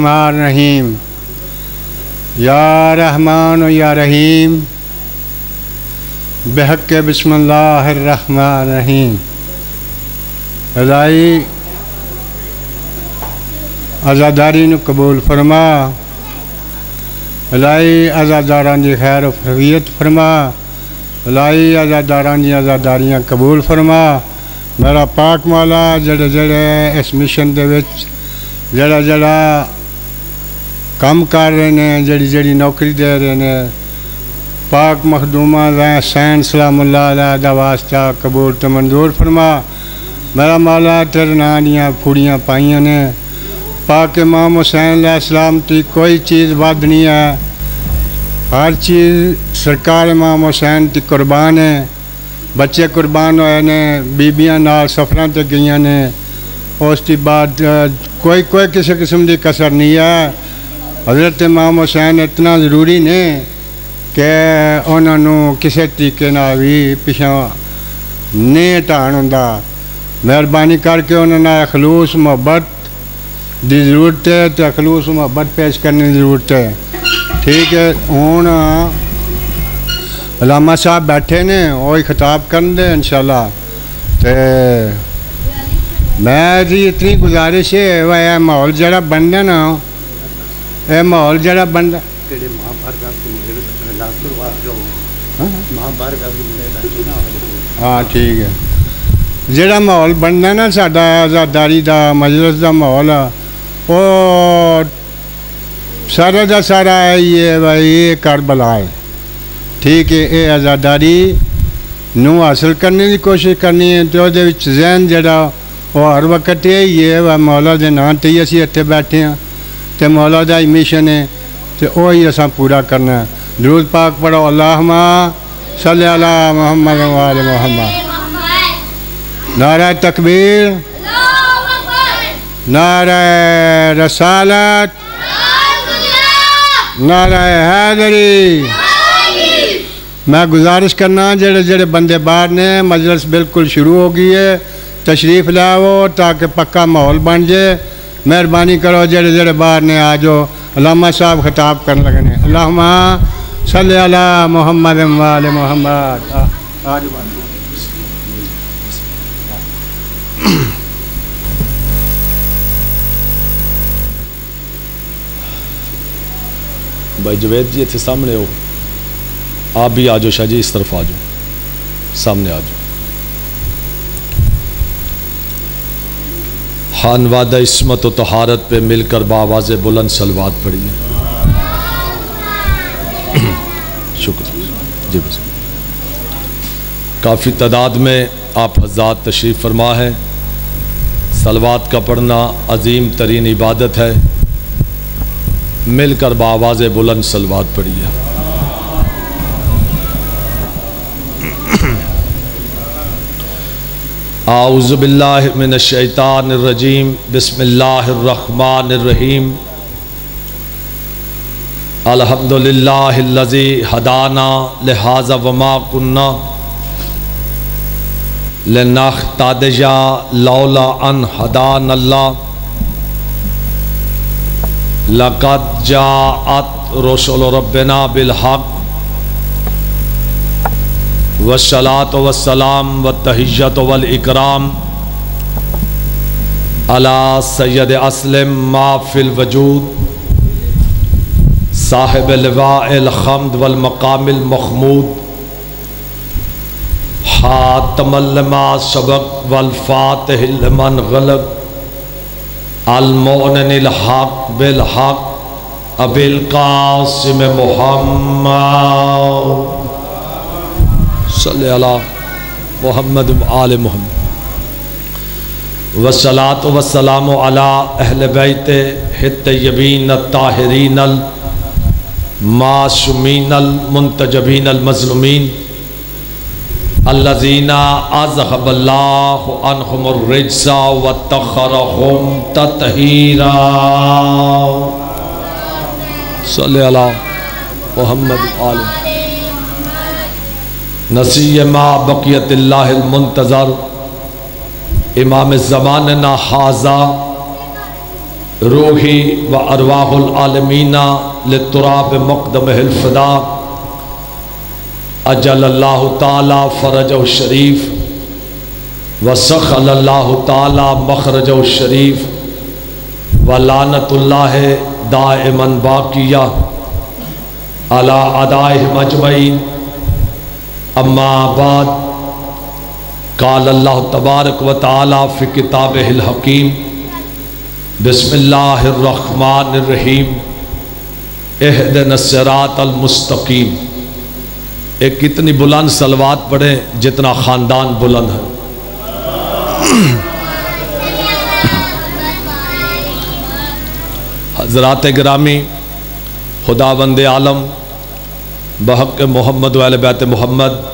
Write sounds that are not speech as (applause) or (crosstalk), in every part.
रहमान रहीम। या रहमान या रहीम। बहक बसमान रहीम। अदाई आज़ादारी कबूल फरमा। अलाई आज़ादारा की खैर फरवीयत फरमा। अलाई आज़ादारा की आज़ादारियाँ कबूल फरमा। मेरा पाक माला जड़े जड़े इस मिशन के जड़ा जड़ा ਕੰਮ ਕਰ ਰਹੇ ਨੇ ਜਿਹੜੀ ਜਿਹੜੀ ਨੌਕਰੀ ਦੇ ਰਹੇ ਨੇ ਪਾਕ ਮਖਦੂਮਾਂ ਦਾ ਸੈਨ ਸਲਾਮੁੱਲਾ ਅਲਾ ਦਾ ਵਾਸਤਾ ਕਬੂਲ ਤੇ ਮਨਜ਼ੂਰ ਫਰਮਾ ਮੇਰਾ ਮੌਲਾ ਤੇਰੇ ਨਾਂ ਦੀਆਂ ਫੁੜੀਆਂ ਪਾਈਆਂ ਨੇ पाक इमाम हुसैन सलाम की कोई चीज़ वध नहीं है हर चीज़ सरकार इमाम हुसैन की कुर्बान है बच्चे कुर्बान होए ने बीबियां नाल सफर से गई ने उस बाद कोई कोई किसी किस्म की कसर नहीं है हज़रत इमाम हुसैन इतना ज़रूरी ने कि उन्होंने किसी तरीके भी पिछा नहीं हटाण होंगे मेहरबानी करके उन्होंने खलूस मुहब्बत की ज़रूरत है तो खलूस मुहब्बत पेश करने की ज़रूरत है। ठीक है हूँ अलामा साहब बैठे ने वही खिताब कर दे इनशाला तो मैं जी इतनी गुजारिश है, वह माहौल जरा बनदा ना यह माहौल जरा बनदा हाँ ठीक है ਜਿਹੜਾ ਮਾਹੌਲ ਬਣਦਾ ਨਾ ਸਾਡਾ ਆਜ਼ਾਦਾਰੀ ਦਾ ਮਜਲਿਸ ਦਾ ਮਾਹੌਲ ਉਹ ਸਾਰਾ ਦਾ ਸਾਰਾ ਇਹ ਭਾਈ ਇਹ ਕਰਬਲਾ ਹੈ ਠੀਕ ਹੈ ਇਹ ਆਜ਼ਾਦਾਰੀ ਨੂੰ ਹਾਸਲ ਕਰਨ ਦੀ ਕੋਸ਼ਿਸ਼ ਕਰਨੀ ਹੈ ਤੇ ਉਹਦੇ ਵਿੱਚ ਜ਼ਹਿਨ ਜਿਹੜਾ ਉਹ ਹਰ ਵਕਤ ਇਹ ਹੀ ਹੈ ਵਾ ਮੌਲਾ ਦੇ ਨਾਂ ਤੇ ਹੀ ਅਸੀਂ ਇੱਥੇ ਬੈਠੇ ਹਾਂ तो मौला का मिशन है तो वह ही असा पूरा करना है। दरूद पाक पढ़ो अल्लाहमा सल अला मोहम्मद वाल मोहम्मद। नारा तकबीर, नारा रसालत, नारा हैदरी। मैं गुजारिश करना, जेड़े जेड़े बंदे बाहर ने, मजलस बिल्कुल शुरू हो गई है। तशरीफ़ लाओ ताकि पक्का माहौल बन जाए। मेहरबानी करो, जेड़े जेड़े बाहर ने आ जाओ। अलामा साहब खिताब करने लगे ने। अल्लाहुम्मा सल्ली मोहम्मद वाले मोहम्मद। भाई जवेद जी इतने सामने हो आप भी आ जाओ शाह जी, इस तरफ़ आ जाओ। सामने आ जाओ। हान वादा इसमत व तहारत पे मिलकर बावाज बुलंद सलवात पढ़िए (clears throat) शुक्र जी बस। काफ़ी तादाद में आप हजरात तशरीफ़ फरमा है। सलवात का पढ़ना अजीम तरीन इबादत है। मिलकर बावाज बुलंद सलवात पढ़िए आउज़बिल्लिमिनशैतानरजीम बसमीम अलहमदिल्लाजी हदाना लिहाजा वमा कुन्ना लनाख तादजा लौला अन हदान अल्लाह लक़द जाअत रसुल रब्बना बिलहक़ वसलात वसलाम व तहियत वल इकराम अला सैद असलम माफिल वजूद। साहिब लवाहमद वल मकामिल महमूद हातमलमा सबक वल फ़ातमन गलक अलमोन हक बिल हक। अबिल कासिम मोहम्मद। सल्ला मोहम्मद आल मोहम्मद वसलात वसलाम अला अहल बैत हितयबीन ताहरीन मासूमीन मुंतजबीन मजलूमीन अल्लाजीना अजहबल्लाजा व तखरहम ततहीरा सल्ला मोहम्मद आल नसी मा बकियतमंतज़र इमाम ज़मान ना हाजा, रूही व अरवाहमीना लतुराब मकदम हिलफदा अजल अल्लाह ताला फ़रज शरीफ व सख अल्लाह ताला मखरज शरीफ व लानतुल्ला दामन बाकिया। अला अदाह मजमई अम्माबाद काल अल्लाह तबारक व ताली फ़ि किताब हकीम बसमीम एहदन सरातमस्तकीम एक कितनी बुलंद सलवात पढ़े जितना ख़ानदान बुलंद है। (coughs) हजरात ग्रामी खुदा बंद आलम, बहक मोहम्मद वाल बैत मोहम्मद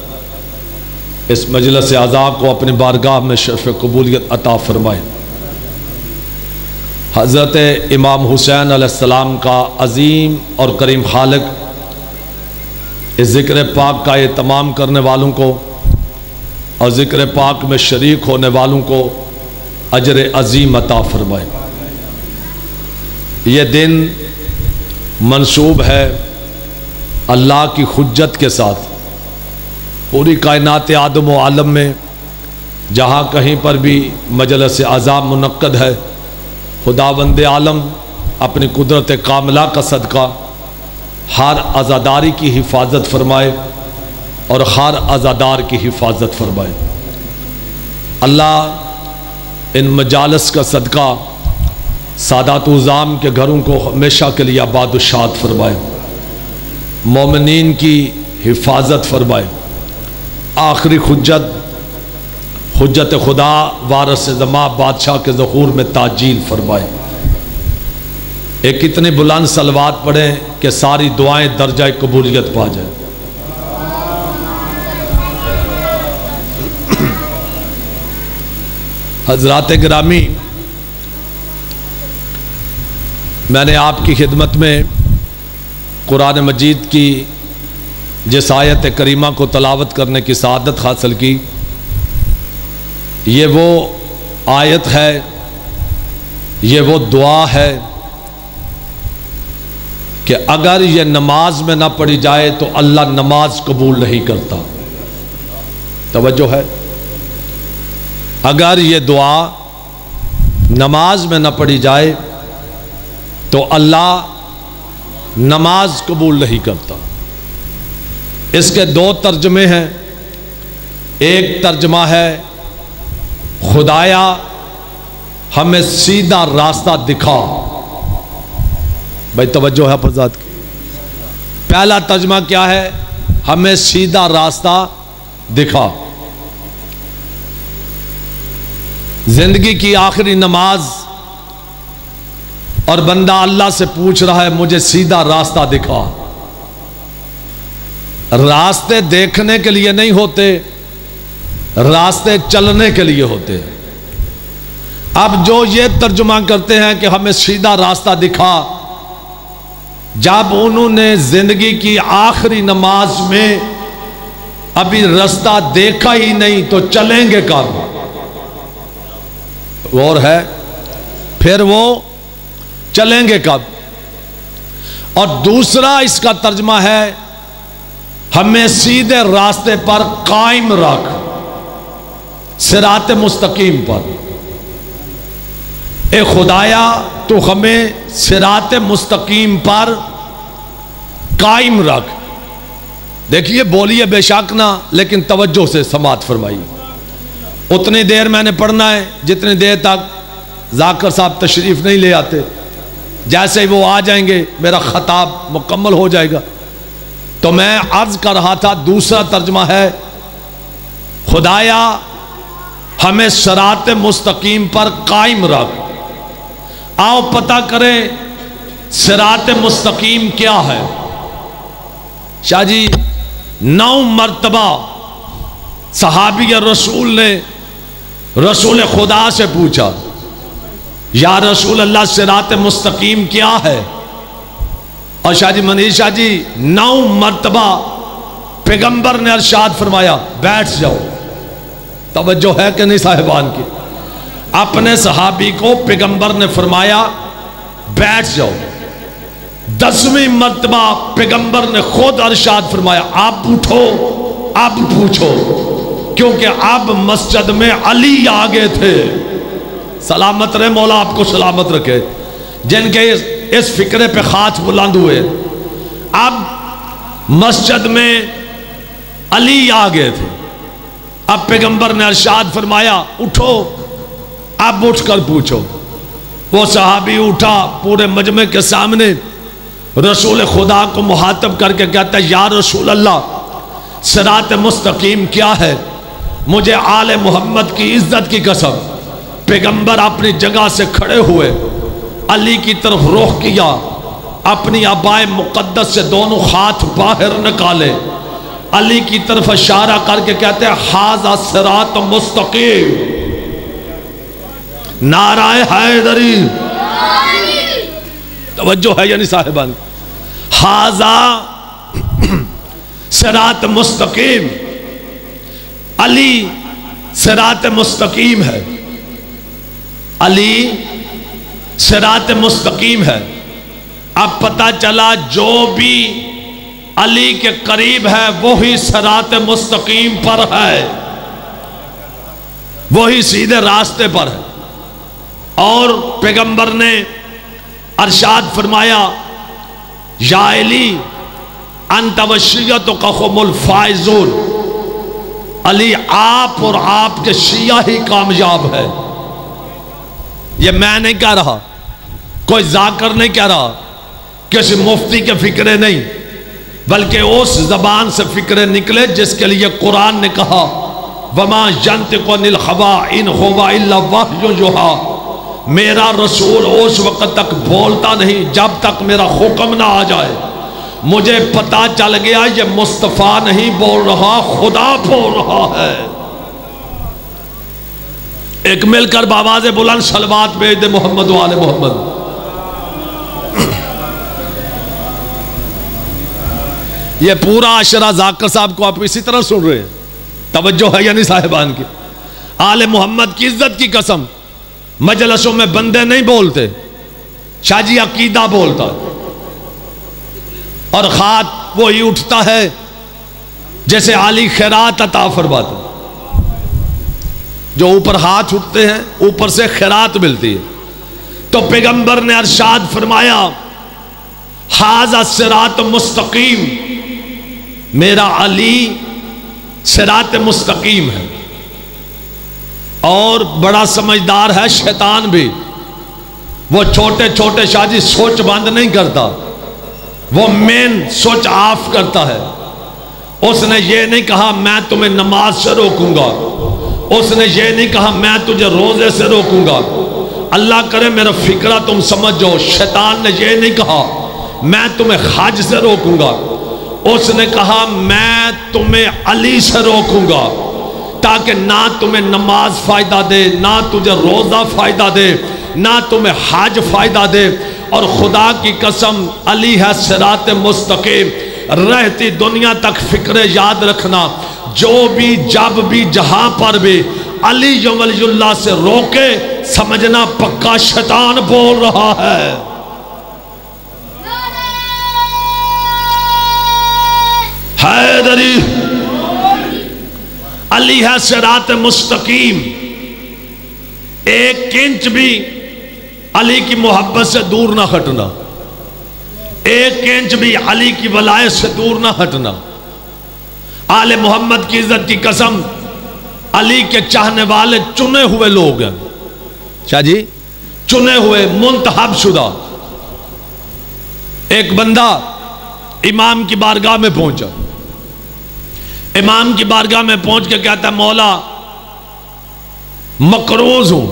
इस मजलस आज़ा को अपनी बारगाह में शरफ कबूलियत अता फरमाए। हज़रत इमाम हुसैन आसमाम का अज़ीम और करीम खालक इस ज़िक्र पाक का ये तमाम करने वालों को और ज़िक्र पाक में शरीक होने वालों को अजर अज़ीम अता फरमाए। ये दिन मनसूब है अल्लाह की खुज्जत के साथ। पूरी कायनात आदम आलम में, जहाँ कहीं पर भी मजलस आज़ाब मनक़द है खुदा बंद आलम अपनी कुदरत कामला का सदका, हर आज़ादारी की हिफाजत फरमाए और हर आज़ादार की हिफाजत फरमाए। अल्लाह इन मजालस का सदका सादातुज़ाम के घरों को हमेशा के लिए आबादशात फरमाए मोमिन की हिफाजत फरमाए। आखिरी खुज्जत हजत खुदा, वारस जमा, बादशाह के जहूर में ताजील फरमाए। एक इतनी बुलंद सलवात पढ़े कि सारी दुआएँ दर्जा कबूलियत पा जाए। (clears throat) हजरात ग्रामी, मैंने आपकी खिदमत में कुरान मजीद की जिस आयत करीमा को तलावत करने की सदत हासिल की, ये वो आयत है, ये वो दुआ है कि अगर ये नमाज़ में ना पढ़ी जाए तो अल्लाह नमाज़ कबूल नहीं करता। तवज्जो है। अगर ये दुआ नमाज़ में ना पढ़ी जाए तो अल्लाह नमाज़ कबूल नहीं करता। इसके दो तर्जमे हैं। एक तर्जमा है, खुदाया, हमें सीधा रास्ता दिखा। भाई तवज्जो है फजाद की। पहला तर्जमा क्या है? हमें सीधा रास्ता दिखा। ज़िंदगी की आखिरी नमाज़, और बंदा अल्लाह से पूछ रहा है, मुझे सीधा रास्ता दिखा। रास्ते देखने के लिए नहीं होते, रास्ते चलने के लिए होते अब जो ये तर्जुमा करते हैं कि हमें सीधा रास्ता दिखा, जब उन्होंने ज़िंदगी की आखिरी नमाज़ में अभी रास्ता देखा ही नहीं तो चलेंगे कब? और है, फिर वो चलेंगे कब? और दूसरा इसका तर्जमा है हमें सीधे रास्ते पर कायम रख, सिरात मुस्तकीम पर। ए खुदाया तो हमें सिरात मुस्तकीम पर कायम रख। देखिए, बोलिए बेशक ना, लेकिन तवज्जो से समात फरमाई उतनी देर मैंने पढ़ना है, जितनी देर तक जाकर साहब तशरीफ़ नहीं ले आते। जैसे ही वो आ जाएँगे, मेरा ख़ताब मुकम्मल हो जाएगा। तो मैं अर्ज़ कर रहा था, दूसरा तर्जमा है, खुदाया, हमें शरात मुस्तकीम पर कायम रख। आओ पता करें, सरात मुस्तकीम क्या है? शाह जी, नौ मरतबा सहाबी रसूल ने, रसूल खुदा से पूछा, या रसूल अल्लाह, सरात मुस्तकीम क्या है? और शाह जी मनीषा जी, नौ मरतबा पैगंबर ने अरशाद फरमाया, बैठ जाओ। तवज्जो है कि नहीं साहिबान की? अपने सहाबी को पैगंबर ने फरमाया, बैठ जाओ। दसवीं मरतबा पैगंबर ने खुद अरशाद फरमाया, आप उठो, आप पूछो, क्योंकि अब मस्जिद में अली आ गए थे। सलामत रहे, मौला आपको सलामत रखे। जिनके इस, फिक्रे पे खाच बुलंद हुए। अब मस्जिद में अली आ गए थे। अब पैगंबर ने अरशाद फरमाया उठो अब उठकर पूछो। वो सहाबी उठा पूरे मजमे के सामने। रसूल खुदा को मुहातब करके कहता है या रसूल अल्लाह सरात मुस्तकीम क्या है? मुझे आल मोहम्मद की इज़्ज़त की कसम। पैगंबर अपनी जगह से खड़े हुए अली की तरफ़ रुख किया। अपनी अबाए मुकद्दस से दोनों हाथ बाहर निकाले। अली की तरफ़ इशारा करके कहते हाजा सरात मुस्तकीम। नाराय हैदरी। तवज्जो है यानी साहिबान? हाजा सरात मुस्तकीम। अली सरात मुस्तकीम है। अली सरात मुस्तकीम है। अब पता चला जो भी अली के करीब है, वही सरात मुस्तकीम पर है। वही सीधे रास्ते पर है। और पैगंबर ने अरशाद फरमाया याली अंतवशियत कखमुल फायजुल अली आप और आपके शिया ही कामयाब है। ये मैं नहीं कह रहा। कोई जाकर नहीं कह रहा। किसी मुफ्ती के फिक्रे नहीं, बल्कि उस जबान से फिक्रे निकले जिसके लिए कुरान ने कहा, वमा जंत को नील हवा इन होवा जुहा मेरा रसूल उस वक्त तक बोलता नहीं, जब तक मेरा हुक्म ना आ जाए। मुझे पता चल गया, ये मुस्तफ़ा नहीं बोल रहा, खुदा बोल रहा है। एक मिलकर बाबा से बुलंद सलवात भेज दे मोहम्मद वाले मोहम्मद। ये पूरा आशरा जाकर साहब को आप इसी तरह सुन रहे हैं। तवज्जो है यानी साहिबान की? आले मोहम्मद की इज़्ज़त की कसम, मजलसों में बंदे नहीं बोलते, शाजी अकीदा बोलता और खात वो ही उठता है, जैसे आली खैरात अता फरमाता जो ऊपर हाथ उठते हैं, ऊपर से खैरात मिलती है। तो पैगंबर ने अरशाद फरमाया, हाजा सिरात मुस्तकीम, मेरा अली सिरात मुस्तकीम है। और बड़ा समझदार है शैतान भी। वो छोटे छोटे शादी सोच बंद नहीं करता। वो मेन सोच ऑफ़ करता है। उसने ये नहीं कहा, मैं तुम्हें नमाज़ से रोकूँगा। उसने ये नहीं कहा, मैं तुझे रोज़े से रोकूँगा। अल्लाह करे, मेरा फिक्रा तुम समझ जाओ। शैतान ने यह नहीं कहा, मैं तुम्हें हज से रोकूँगा। उसने कहा, मैं तुम्हें अली से रोकूँगा, ताकि ना तुम्हें नमाज़ फ़ायदा दे, ना तुझे रोज़ा फ़ायदा दे, ना तुम्हें हज फ़ायदा दे। और खुदा की कसम, अली है सरात मुस्तकीम रहती दुनिया तक फ़िक्र याद रखना। जो भी, जब भी, जहाँ पर भी अली यमल्ला से रोके, समझना पक्का शैतान बोल रहा है। हैदरी। अली है सरात मुस्तकीम। एक इंच भी अली की मोहब्बत से दूर ना हटना। एक इंच भी अली की वलायत से दूर ना हटना। आले मोहम्मद की इज़्ज़त की कसम अली के चाहने वाले चुने हुए लोग हैं। शाह जी? चुने हुए मुंतहब शुदा। एक बंदा इमाम की बारगाह में पहुँचा। इमाम की बारगाह में पहुँच के कहता है मौला मकरोज हूँ।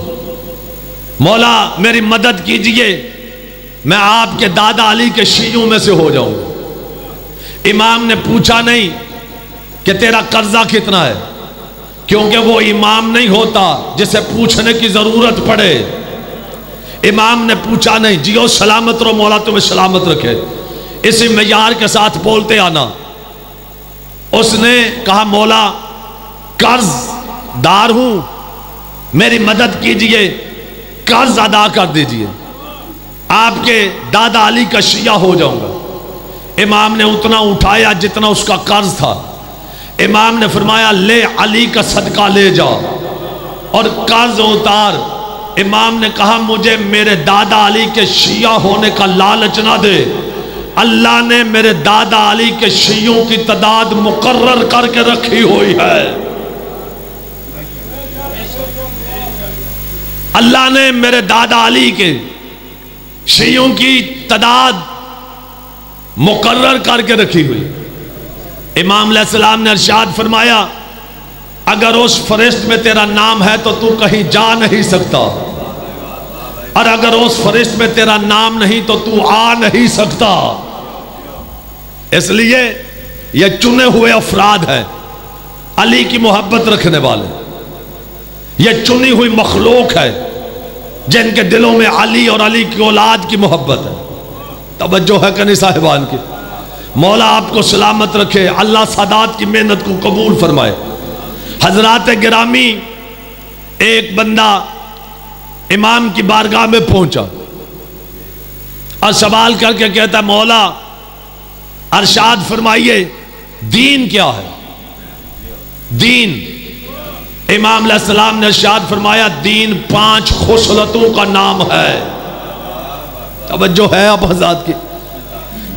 मौला मेरी मदद कीजिए मैं आपके दादा अली के शीयों में से हो जाऊँ। इमाम ने पूछा नहीं कि तेरा कर्जा कितना है? क्योंकि वो इमाम नहीं होता जिसे पूछने की ज़रूरत पड़े। इमाम ने पूछा, नहीं, जियो सलामत रहो, मौला तुम्हें सलामत रखे। इसी मैार के साथ बोलते आना। उसने कहा, मौला, कर्ज दार हूँ। मेरी मदद कीजिए, कर्ज अदा कर दीजिए। आपके दादा अली का शिया हो जाऊँगा। इमाम ने उतना उठाया जितना उसका कर्ज था। इमाम ने फरमाया, ले अली का सदका ले जाओ। और कर्ज उतार इमाम ने कहा, मुझे मेरे दादा अली के शिया होने का लालच ना दे। अल्लाह ने मेरे दादा अली के शियों की तादाद मुकर्र करके रखी हुई है। अल्लाह ने मेरे दादा अली के शियों की तादाद मुकर्र करके रखी हुई। इमाम सलाम ने अरशाद फरमाया, अगर उस फरिश्त में तेरा नाम है तो तू कहीं जा नहीं सकता। और अगर उस फरिश्त में तेरा नाम नहीं तो तू आ नहीं सकता। इसलिए यह चुने हुए अफराद हैं, अली की मोहब्बत रखने वाले। यह चुनी हुई मखलूक है, जिनके दिलों में अली और अली की औलाद की मोहब्बत है। तवज्जो है कनी साहिबान की। मौला आपको सलामत रखे, अल्लाह सादात की मेहनत को कबूल फरमाए। हजरात गिरामी, एक बंदा इमाम की बारगाह में पहुँचा। और सवाल करके कहता है मौला, अरशाद फरमाइए, दीन क्या है? दीन। इमाम सलाम ने अरशाद फरमाया, दीन पाँच खुशलतों का नाम है। तवज्जो है अब हजात की।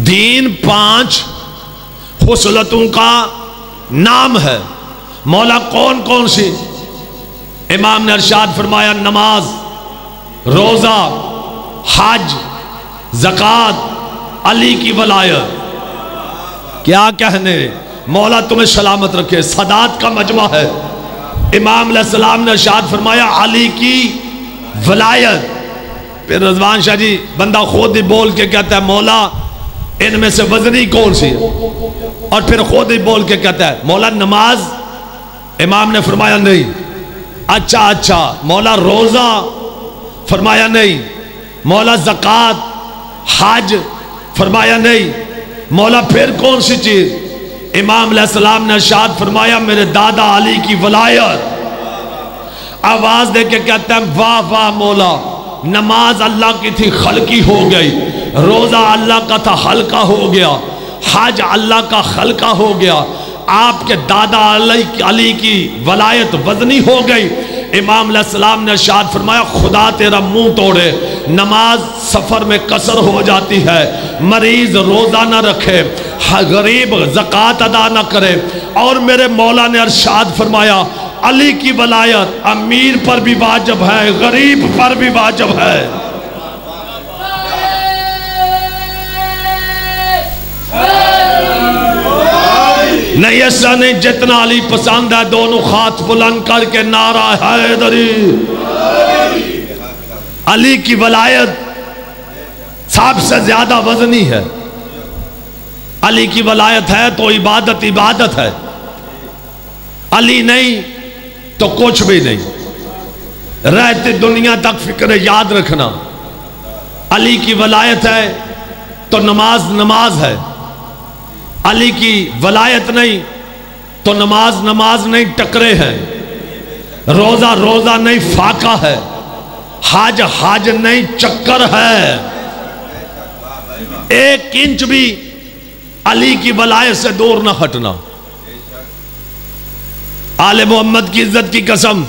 दीन पाँच खुशलतों का नाम है। मौला कौन कौन सी? इमाम ने अरशाद फरमाया, नमाज़, रोज़ा, हज, जक़ात, अली की वलायत। क्या कहने? मौला तुम्हें सलामत रखे। सदात का मजमा है। इमाम सलाम ने अरशाद फरमाया, अली की वलायत। फिर रजवान शाह जी, बंदा खुद ही बोल के कहता है, मौला इनमें से वजनी कौन सी है? और फिर खुद ही बोल के कहता है, मौला, नमाज़? इमाम ने फरमाया, नहीं। अच्छा अच्छा। मौला, रोजा? फरमाया, नहीं। मौला, जक़ात? हज? फरमाया, नहीं। मौला, फिर कौन सी चीज़? इमाम सलाम ने शाद फरमाया, मेरे दादा अली की वलायत। आवाज़ दे के कहते हैं, वाह वाह, मौला। नमाज़ अल्लाह की थी खलकी हो गई। रोज़ा अल्लाह का था हल्का हो गया। हज अल्लाह का हल्का हो गया। आपके दादा अली, अली की वलायत वजनी हो गई। इमाम सलाम ने शाद फरमाया खुदा तेरा मुँह तोड़े। नमाज़ सफ़र में कसर हो जाती है। मरीज़ रोज़ा ना रखे। गरीब जक़ात अदा ना करे। और मेरे मौला ने अरशाद फरमाया अली की वलायत अमीर पर भी वाजब है, गरीब पर भी वाजब है। नहीं, ऐसा नहीं जितना अली पसंद है, दोनों हाथ बुलंद करके नारा है दरी अली की वलायत सबसे ज़्यादा वजनी है। अली की वलायत है तो इबादत इबादत है। अली नहीं तो कुछ भी नहीं। रहते दुनिया तक फ़िक्र याद रखना। अली की वलायत है तो नमाज़ नमाज़ है। अली की वलायत नहीं तो नमाज़ नमाज़ नहीं, टकरे हैं। रोजा रोजा नहीं, फाका है। हाज हाज नहीं, चक्कर है। एक इंच भी अली की वलायत से दूर ना हटना। आले मोहम्मद की इज़्ज़त की कसम,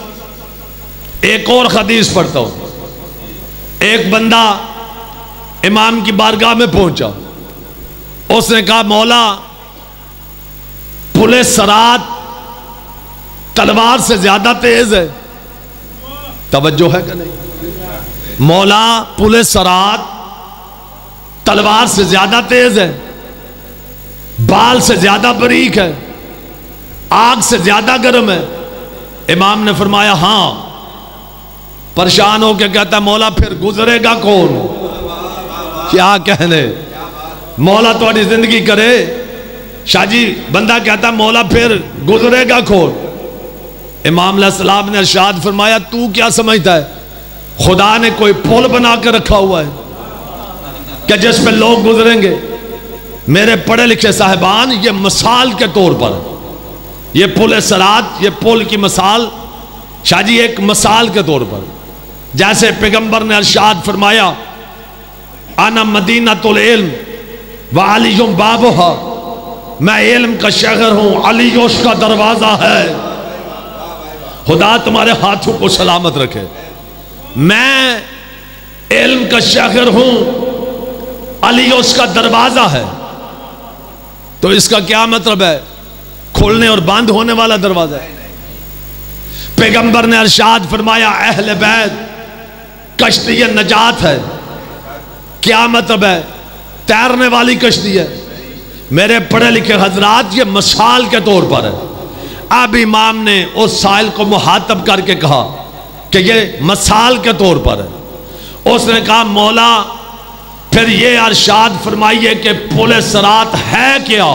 एक और हदीस पढ़ता हूँ। एक बंदा इमाम की बारगाह में पहुँचा। उसने कहा, मौला, पुलिस सरात तलवार से ज़्यादा तेज है। तवज्जो है कि नहीं? मौला, पुलिस सरात तलवार से ज़्यादा तेज है, बाल से ज़्यादा बरीक है। आग से ज़्यादा गर्म है। इमाम ने फरमाया, हाँ। परेशान होकर कहता, मौला, फिर गुजरेगा कौन? क्या कहने? मौला थोड़ी ज़िंदगी करे। शाहजी बंदा कहता, मौला, फिर गुजरेगा कौन? इमाम सलाम ने अरशाद फरमाया, तू क्या समझता है? खुदा ने कोई पुल बना कर रखा हुआ है क्या जिस पे लोग गुजरेंगे? मेरे पढ़े लिखे साहिबान, ये मिसाल के तौर पर ये पुल सरात ये पुल की मिसाल। शाहजी एक मिसाल के तौर पर, जैसे पैगंबर ने अरशाद फरमाया, आना मदीना तुल इल्म, व अलीम बाबा मैं इल्म का शहर हूँ, अली उसका दरवाज़ा है। खुदा तुम्हारे हाथों को सलामत रखे। मैं इल्म का शहर हूँ, अली उसका दरवाज़ा है। तो इसका क्या मतलब है? खोलने और बंद होने वाला दरवाज़ा है। पैगंबर ने अरशाद फरमाया, अहल बैत, कश्ती नजात है। क्या मतलब है? तैरने वाली कश्ती है मेरे पढ़े लिखे हजरात ये मसाल के तौर पर है। अब इमाम ने उस साइल को मुहातब करके कहा कि ये मसाल के तौर पर है। उसने कहा, मौला, फिर ये अरशाद फरमाइए कि पुल सरात है क्या?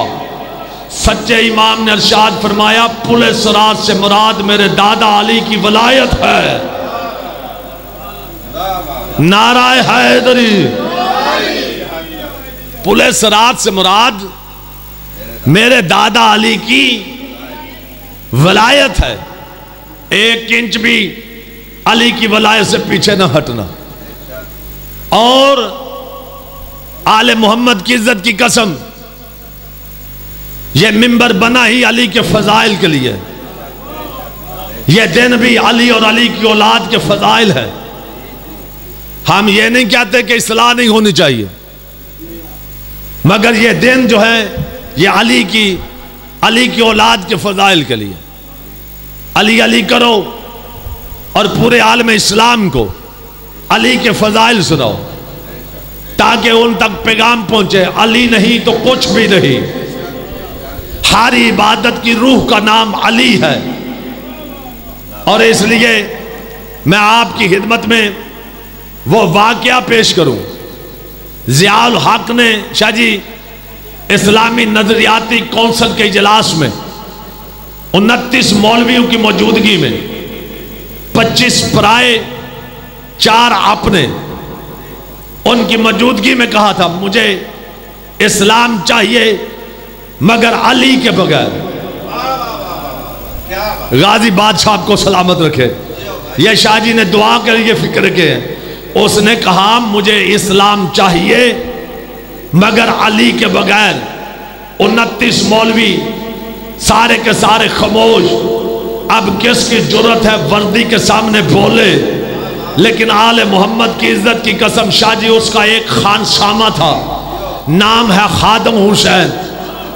सच्चे इमाम ने अरशाद फरमाया पुल सरात से मुराद मेरे दादा अली की वलायत है। नाराय हैदरी। पुल सरात से मुराद मेरे दादा अली की वलायत है। एक इंच भी अली की वलायत से पीछे न हटना। और आले मोहम्मद की इज़्ज़त की कसम यह मिंबर बना ही अली के फजाइल के लिए। यह दिन भी अली और अली की औलाद के फजाइल है। हम ये नहीं कहते कि इसलाह नहीं होनी चाहिए। मगर यह दिन जो है, ये अली की अली की औलाद के फजाइल के लिए। अली अली करो और पूरे आलम इस्लाम को अली के फजाइल सुनाओ, ताकि उन तक पैगाम पहुँचे, अली नहीं तो कुछ भी नहीं। हर इबादत की रूह का नाम अली है। और इसलिए मैं आपकी खिदमत में वो वाक्य पेश करूँ। जियाल हक ने, शाह जी, इस्लामी नजरियाती कौंसल के इजलास में, उनतीस मौलवियों की मौजूदगी में 25 पराए, चार अपने उनकी मौजूदगी में कहा था, मुझे इस्लाम चाहिए मगर अली के बगैर। गाजी बादशाह को सलामत रखे। यह शाहजी ने दुआ के लिए फ़िक्र के उसने कहा, मुझे इस्लाम चाहिए, मगर अली के बगैर उनतीस मौलवी, सारे के सारे खामोश। अब किसकी ज़रूरत है वर्दी के सामने बोले लेकिन आल मोहम्मद की इज़्ज़त की कसम, शाहजी, उसका एक खानसामा था। नाम है खादम हुसैन।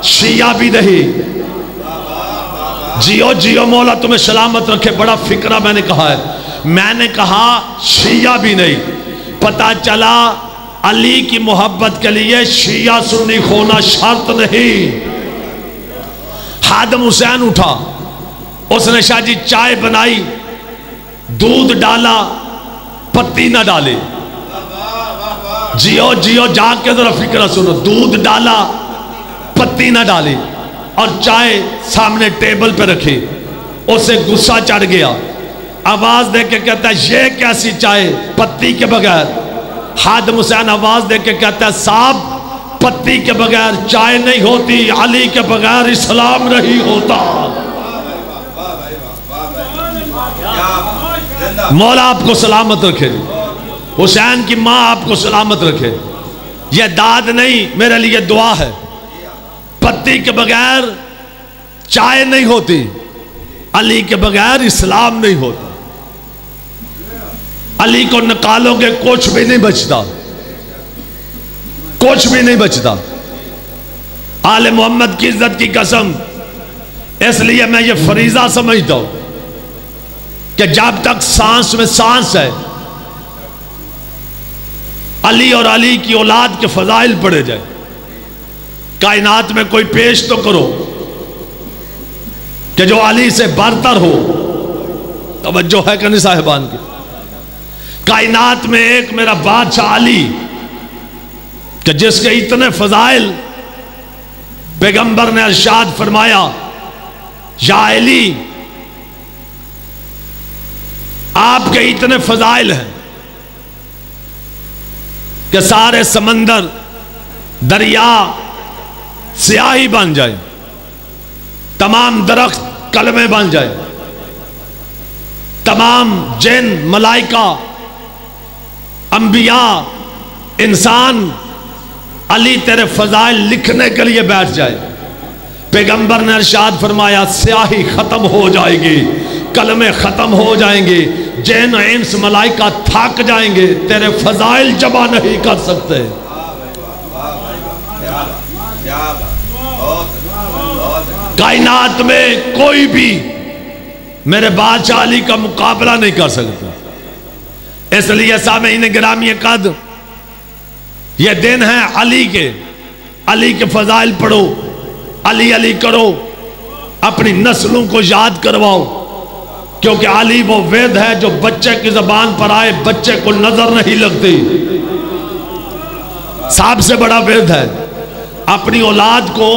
शिया भी नहीं जियो जियो मौला, तुम्हें सलामत रखे, बड़ा फिक्रा मैंने कहा है। मैंने कहा, शिया भी नहीं। पता चला, अली की मोहब्बत के लिए शिया सुन्नी होना शर्त नहीं। हादम हुसैन उठा। उसने शाह जी चाय बनाई, दूध डाला, पत्ती ना डाले। जियो जियो, जाके जरा फ़िक्र सुनो। दूध डाला पत्ती ना डाली और चाय सामने टेबल पर रखी। उसे गुस्सा चढ़ गया। आवाज़ दे के कहता है ये कैसी चाय? पत्ती के बगैर। हादम हुसैन आवाज़ दे के कहता है साहब, पत्ती के बगैर चाय नहीं होती, अली के बगैर इस्लाम नहीं होता। मौला आपको सलामत रखे। हुसैन की माँ आपको सलामत रखे। यह दाद नहीं, मेरे लिए दुआ है। पत्ती के बगैर चाय नहीं होती, अली के बगैर इस्लाम नहीं होता। अली को निकालोगे कुछ भी नहीं बचता कुछ भी नहीं बचता। आले मोहम्मद की इज़्ज़त की कसम, इसलिए मैं ये फरीजा समझता हूँ कि जब तक सांस में सांस है, अली और अली की औलाद के फजाइल पड़े जाए। कायनात में कोई पेश तो करो कि जो अली से बरतर हो। तवज्जो है कनी साहिबान की। कायनात में एक मेरा बादशाह अली, कि जिसके इतने फजाइल पैगंबर ने अरशाद फरमाया, या अली, आपके इतने फजाइल हैं कि सारे समंदर, दरिया स्याही बन जाए। तमाम दरख्त कलमे बन जाए। तमाम जैन मलाइका, अंबिया, इंसान, अली तेरे फजाइल लिखने के लिए बैठ जाए। पैगंबर ने अरशाद फरमाया, स्याही ख़त्म हो जाएगी, कलमे ख़त्म हो जाएँगे, जैन इंस मलाइका थक जाएँगे, तेरे फजाइल जमा नहीं कर सकते। कायनात में कोई भी मेरे बादशाह अली का मुकाबला नहीं कर सकता। इसलिए सामीन ग्रामी कद, ये दिन है अली के। अली के फजाइल पढ़ो, अली अली करो, अपनी नस्लों को याद करवाओ, क्योंकि अली वो वेद है जो बच्चे की जबान पर आए, बच्चे को नज़र नहीं लगती। सबसे बड़ा वेद है, अपनी औलाद को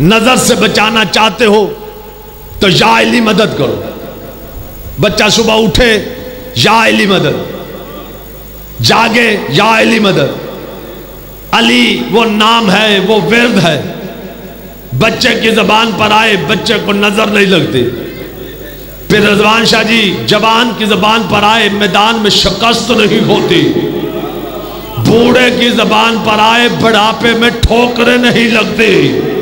नज़र से बचाना चाहते हो तो या अली मदद करो। बच्चा सुबह उठे, या अली मदद। जागे, या अली मदद। अली, वो नाम है, वो वर्द है। बच्चे की जबान पर आए, बच्चे को नज़र नहीं लगती। फिर रजवान शाह जी, जबान की जबान पर आए, मैदान में शिकस्त नहीं होती। बूढ़े की जबान पर आए, बढ़ापे में ठोकरे नहीं लगती।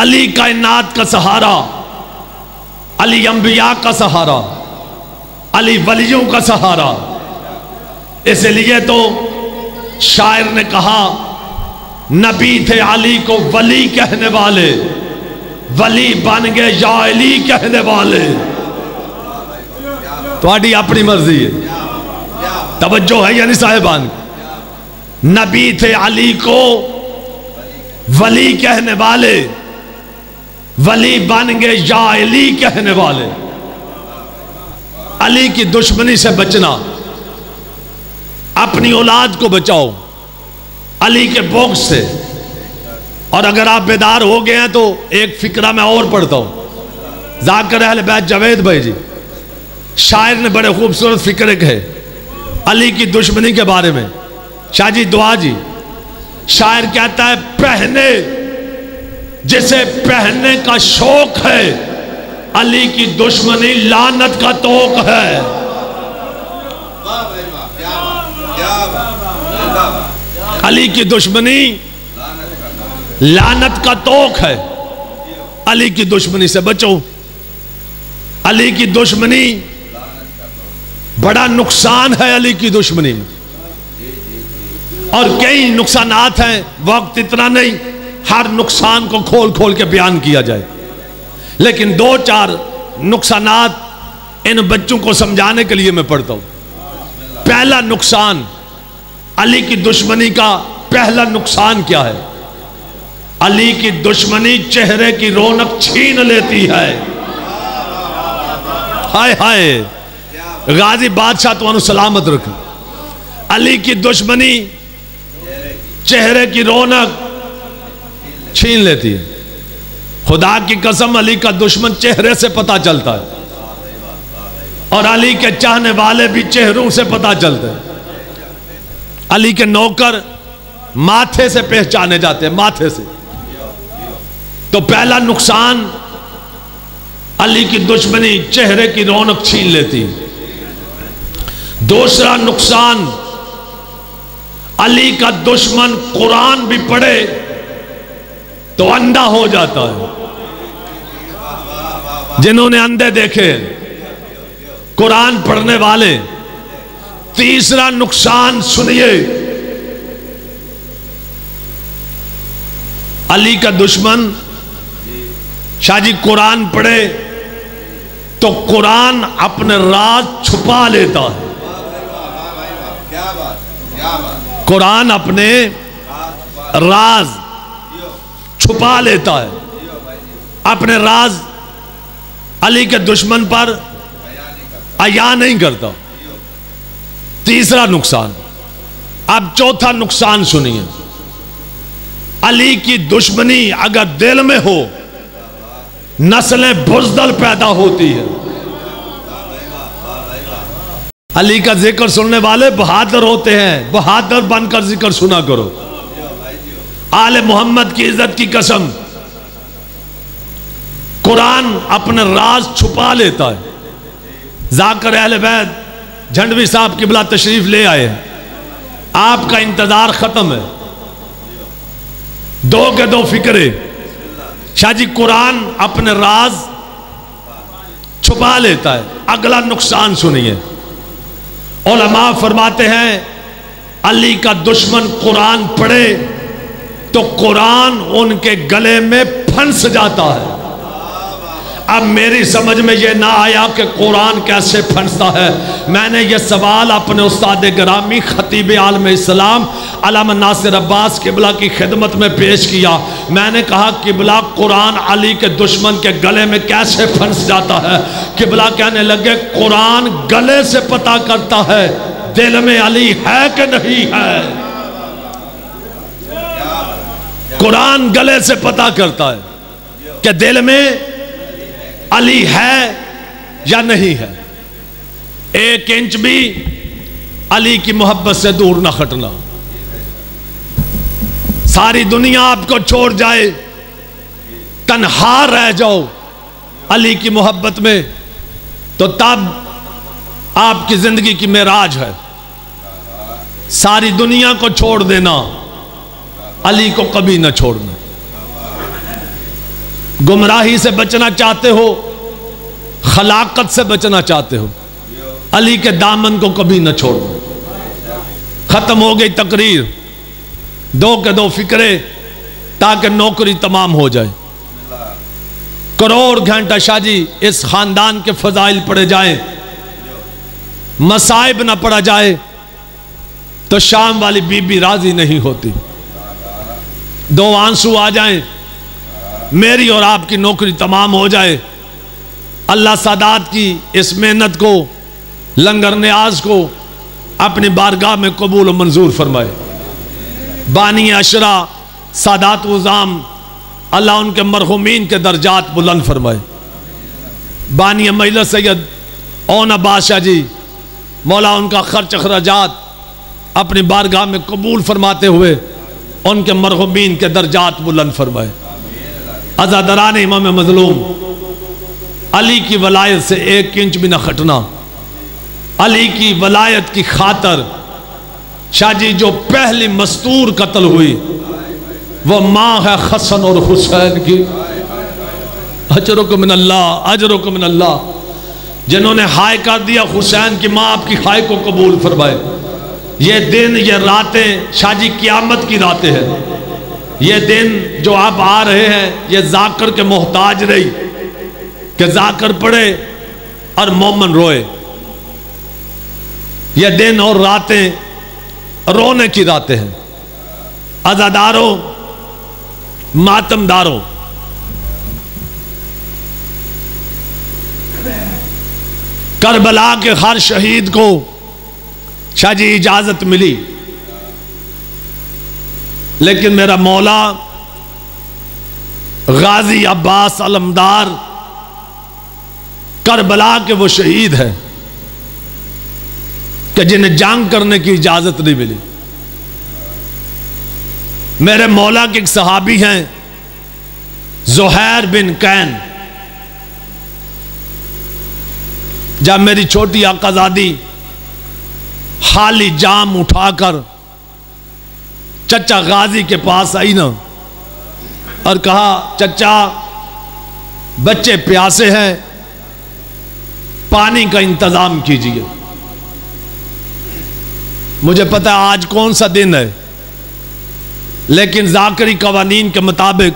अली कायनात का सहारा, अली अंबिया का सहारा, अली वलियों का सहारा। इसलिए तो शायर ने कहा, नबी थे अली को वली कहने वाले, वली बन गए या अली कहने वाले। थोड़ी अपनी मर्ज़ी है। तवज्जो है यानी साहेबान। नबी थे अली को वली कहने वाले। वली बन गए या अली कहने वाले। अली की दुश्मनी से बचना। अपनी औलाद को बचाओ। अली के बोग से। और अगर आप बेदार हो गए हैं तो एक फिक्रा मैं और पढ़ता हूँ। जाकर अहल बैत जावेद भाई जी, शायर ने बड़े खूबसूरत फिक्रे कहे अली की दुश्मनी के बारे में। शाहजी दुआ जी, शायर कहता है, पहने जिसे पहनने का शौक है, अली की दुश्मनी लानत का तोक है। अली की दुश्मनी लानत का तोक है। अली की दुश्मनी से बचो। अली की दुश्मनी बड़ा नुकसान है अली की दुश्मनी में। और कई नुकसानात हैं, वक्त इतना नहीं। हर नुकसान को खोल खोल के बयान किया जाए। लेकिन दो चार नुकसान इन बच्चों को समझाने के लिए मैं पढ़ता हूँ। पहला नुकसान, अली की दुश्मनी का पहला नुकसान क्या है? अली की दुश्मनी चेहरे की रौनक छीन लेती है। हाय हाय, गाजी बादशाह तो सलामत रख। अली की दुश्मनी चेहरे की रौनक छीन लेती है। खुदा की कसम अली का दुश्मन चेहरे से पता चलता है। और अली के चाहने वाले भी चेहरों से पता चलते हैं। अली के नौकर माथे से पहचाने जाते हैं, माथे से। तो पहला नुकसान अली की दुश्मनी चेहरे की रौनक छीन लेती दूसरा नुकसान अली का दुश्मन कुरान भी पढ़े तो अंधा हो जाता है। जिन्होंने अंधे देखे, कुरान पढ़ने वाले, तीसरा नुकसान सुनिए। अली का दुश्मन शाहजी कुरान पढ़े तो कुरान अपने राज छुपा लेता है। कुरान अपने राज छुपा लेता है। अपने राज अली के दुश्मन पर अया नहीं करता। तीसरा नुकसान। अब चौथा नुकसान सुनिए। अली की दुश्मनी अगर दिल में हो, नस्लें बुजदल पैदा होती है। अली का ज़िक्र सुनने वाले बहादुर होते हैं। बहादुर बनकर ज़िक्र सुना करो। आले मोहम्मद की इज़्ज़त की कसम, कुरान अपने राज छुपा लेता है। जाकर अहल बैद झंडवी साहब किबला तशरीफ़ ले आए आपका इंतज़ार खत्म है। दो के दो फिक्रे। शाहजी कुरान अपने राज छुपा लेता है। अगला नुकसान सुनिए। ओलमा फरमाते हैं, अली का दुश्मन कुरान पढ़े तो कुरान उनके गले में फंस जाता है। अब मेरी समझ में यह ना आया कि कुरान कैसे फंसता है। मैंने यह सवाल अपने उस्ताद ग्रामी ख़तीब आलम इस्लाम अलाम नासिर अब्बास किबला की खिदमत में पेश किया। मैंने कहा, किबला कुरान अली के दुश्मन के गले में कैसे फंस जाता है? किबला कहने लगे, कुरान गले से पता करता है, दिल में अली है कि नहीं है। कुरान गले से पता करता है कि दिल में अली है या नहीं है। एक इंच भी अली की मोहब्बत से दूर ना हटना सारी दुनिया आपको छोड़ जाए, तनहा रह जाओ अली की मोहब्बत में तो तब आपकी ज़िंदगी की मेराज है। सारी दुनिया को छोड़ देना। अली को कभी ना छोड़ना। गुमराही से बचना चाहते हो, खलाकत से बचना चाहते हो, अली के दामन को कभी न छोड़ना। खत्म हो गई तकरीर, दो के दो फिक्रे, ताकि नौकरी तमाम हो जाए। करोड़ घंटा शाजी, इस खानदान के फजाइल पड़े जाएँ। मसाइब ना पड़ा जाए तो शाम वाली बीबी राज़ी नहीं होती। दो आँसू आ जाएँ, मेरी और आपकी नौकरी तमाम हो जाए। अल्लाह सादात की इस मेहनत को, लंगर न्याज को अपनी बारगाह में कबूल मंजूर फरमाए। बानी अशरा, सादात उज़ाम अल्लाह उनके मरहुमीन के दर्जात बुलंद फरमाए। बानी महिला सैयद ओना बादशाह जी, मौला उनका खर्च अखराजात अपनी बारगाह में कबूल फरमाते हुए उनके मरहुमीन के दर्जात बुलंद फरमाए। अजादरान इमाम मजलूम, अली की वलायत से एक इंच भी ना खटना। अली की वलायत की खातर शाहजी जो पहली मस्तूर कत्ल हुई वह माँ है हसन और हुसैन की। अजरुक अल्लाह अजरुक अल्लाह, जिन्होंने हाय कर दिया, हुसैन की माँ आपकी हाय को कबूल फरमाए। ये दिन, ये रातें शाहजी क्यामत की रातें हैं। ये दिन जो आप आ रहे हैं, ये जाकर के मोहताज रही, कि जाकर पड़े और मोमन रोए। ये दिन और रातें रोने की रातें हैं। अजादारों मातमदारों, करबला के हर शहीद को शाहजी इजाज़त मिली। लेकिन मेरा मौला गाजी अब्बास अलमदार करबला के वो शहीद है कि जिन्हें जंग करने की इजाज़त नहीं मिली। मेरे मौला के एक सहाबी हैं, जोहैर बिन कैन। जब मेरी छोटी आकाजादी हाली जाम उठाकर चचा गाजी के पास आई ना और कहा, चचा, बच्चे प्यासे हैं, पानी का इंतज़ाम कीजिए। मुझे पता है आज कौन सा दिन है, लेकिन जाकरी कवानीन के मुताबिक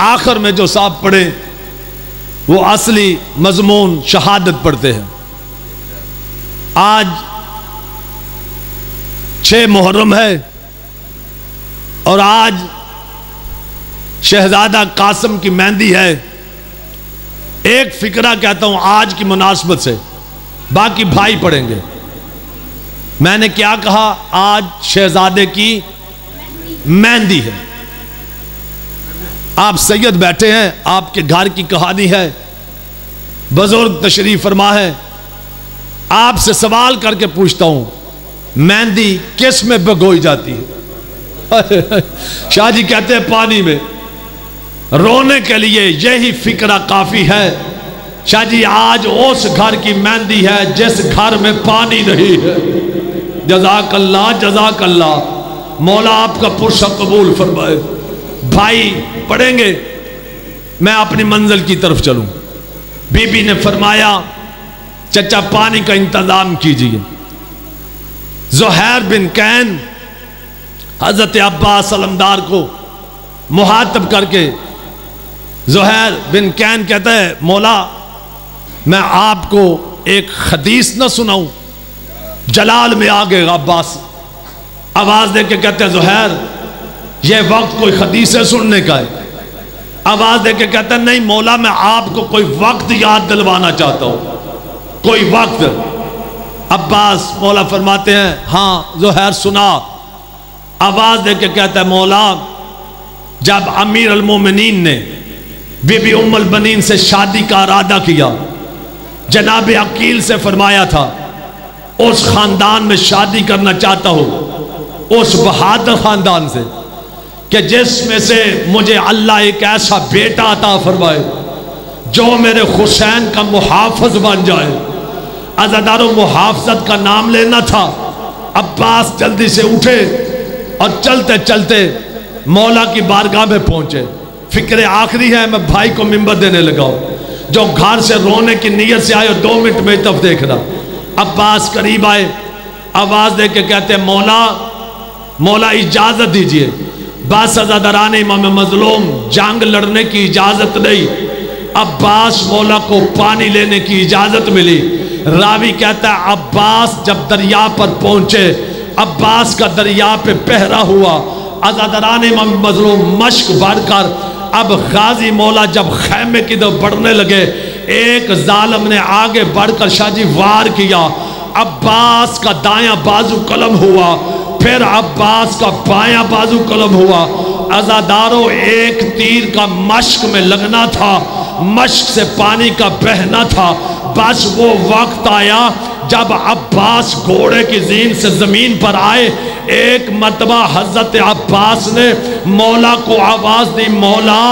आखिर में जो साहब पढ़े, वो असली मजमून शहादत पढ़ते हैं। आज छह मुहर्रम है। और आज शहजादा कासम की मेहंदी है। एक फिक्रा कहता हूँ, आज की मुनासबत से। बाकी भाई पढ़ेंगे। मैंने क्या कहा, आज शहजादे की मेहंदी है। आप सैयद बैठे हैं, आपके घर की कहानी है। बुज़ुर्ग तशरीफ़ फरमा है। आपसे सवाल करके पूछता हूँ मेहंदी किसमें भगोई जाती है? शाह जी कहते हैं पानी में। रोने के लिए यही फिक्रा काफ़ी है। शाह जी, आज उस घर की मेहंदी है जिस घर में पानी नहीं है। जजाक अल्लाह जजाक अल्लाह मौला आपका पुरसा कबूल फरमाए। भाई, पढ़ेंगे? मैं अपनी मंजिल की तरफ़ चलूँ। बीबी ने फरमाया, चचा, पानी का इंतज़ाम कीजिए। जोहैर बिन कैन हज़रत अब्बास अलमदार को मुहातब करके जोहैर बिन कैन कहता है, मौला, मैं आपको एक हदीस न सुनाऊं, जलाल में आ गए अब्बास। आवाज़ दे के कहते हैं, जोहैर यह वक्त कोई हदीसें सुनने का है? आवाज़ दे के कहते हैं, नहीं मौला, मैं आपको कोई वक्त याद दिलवाना चाहता हूँ, कोई वक्त अब्बास मौला फरमाते हैं हाँ जोहैर सुना। आवाज़ दे के कहता है, मौला, जब अमीर अलमोमिन ने बीबी उम्मल बनीन से शादी का इरादा किया, जनाब अकील से फरमाया था, उस खानदान में शादी करना चाहता हूँ, उस बहादुर खानदान से, कि जिसमें से मुझे अल्लाह एक ऐसा बेटा अता फरमाए, जो मेरे हुसैन का मुहाफ़ बन जाए। अजादारों मुहाफ़त का नाम लेना था। अब्बास जल्दी से उठे और चलते चलते मौला की बारगाह में पहुँचे। फ़िक्र आखिरी है, मैं भाई को मिंबर देने लगा जो घर से रोने की नीयत से आए दो मिनट में तब देखना। अब्बास करीब आए, आवाज़ दे के कहते, मौला मौला इजाज़त दीजिए। बासदारान इमाम मजलूम, जंग लड़ने की इजाज़त नहीं। अब्बास मौला को पानी लेने की इजाज़त मिली। रावी कहता है, अब्बास जब दरिया पर पहुँचे, अब्बास का दरिया पे पहरा हुआ। अजादरान मजलूम मश्क बढ़कर अब गाजी मौला जब खैमे की तरफ़ बढ़ने लगे, एक जालम ने आगे बढ़कर शाहजी वार किया। अब्बास का दाया बाजू कलम हुआ, फिर अब्बास का बाया बाजू कलम हुआ। अजादारों, एक तीर का मश्क में लगना था, मश्क से पानी का बहना था। बस वो वक्त आया जब अब्बास घोड़े की जीन से ज़मीन पर आए। एक मरतबा हज़रत अब्बास ने मौला को आवाज़ दी, मौला,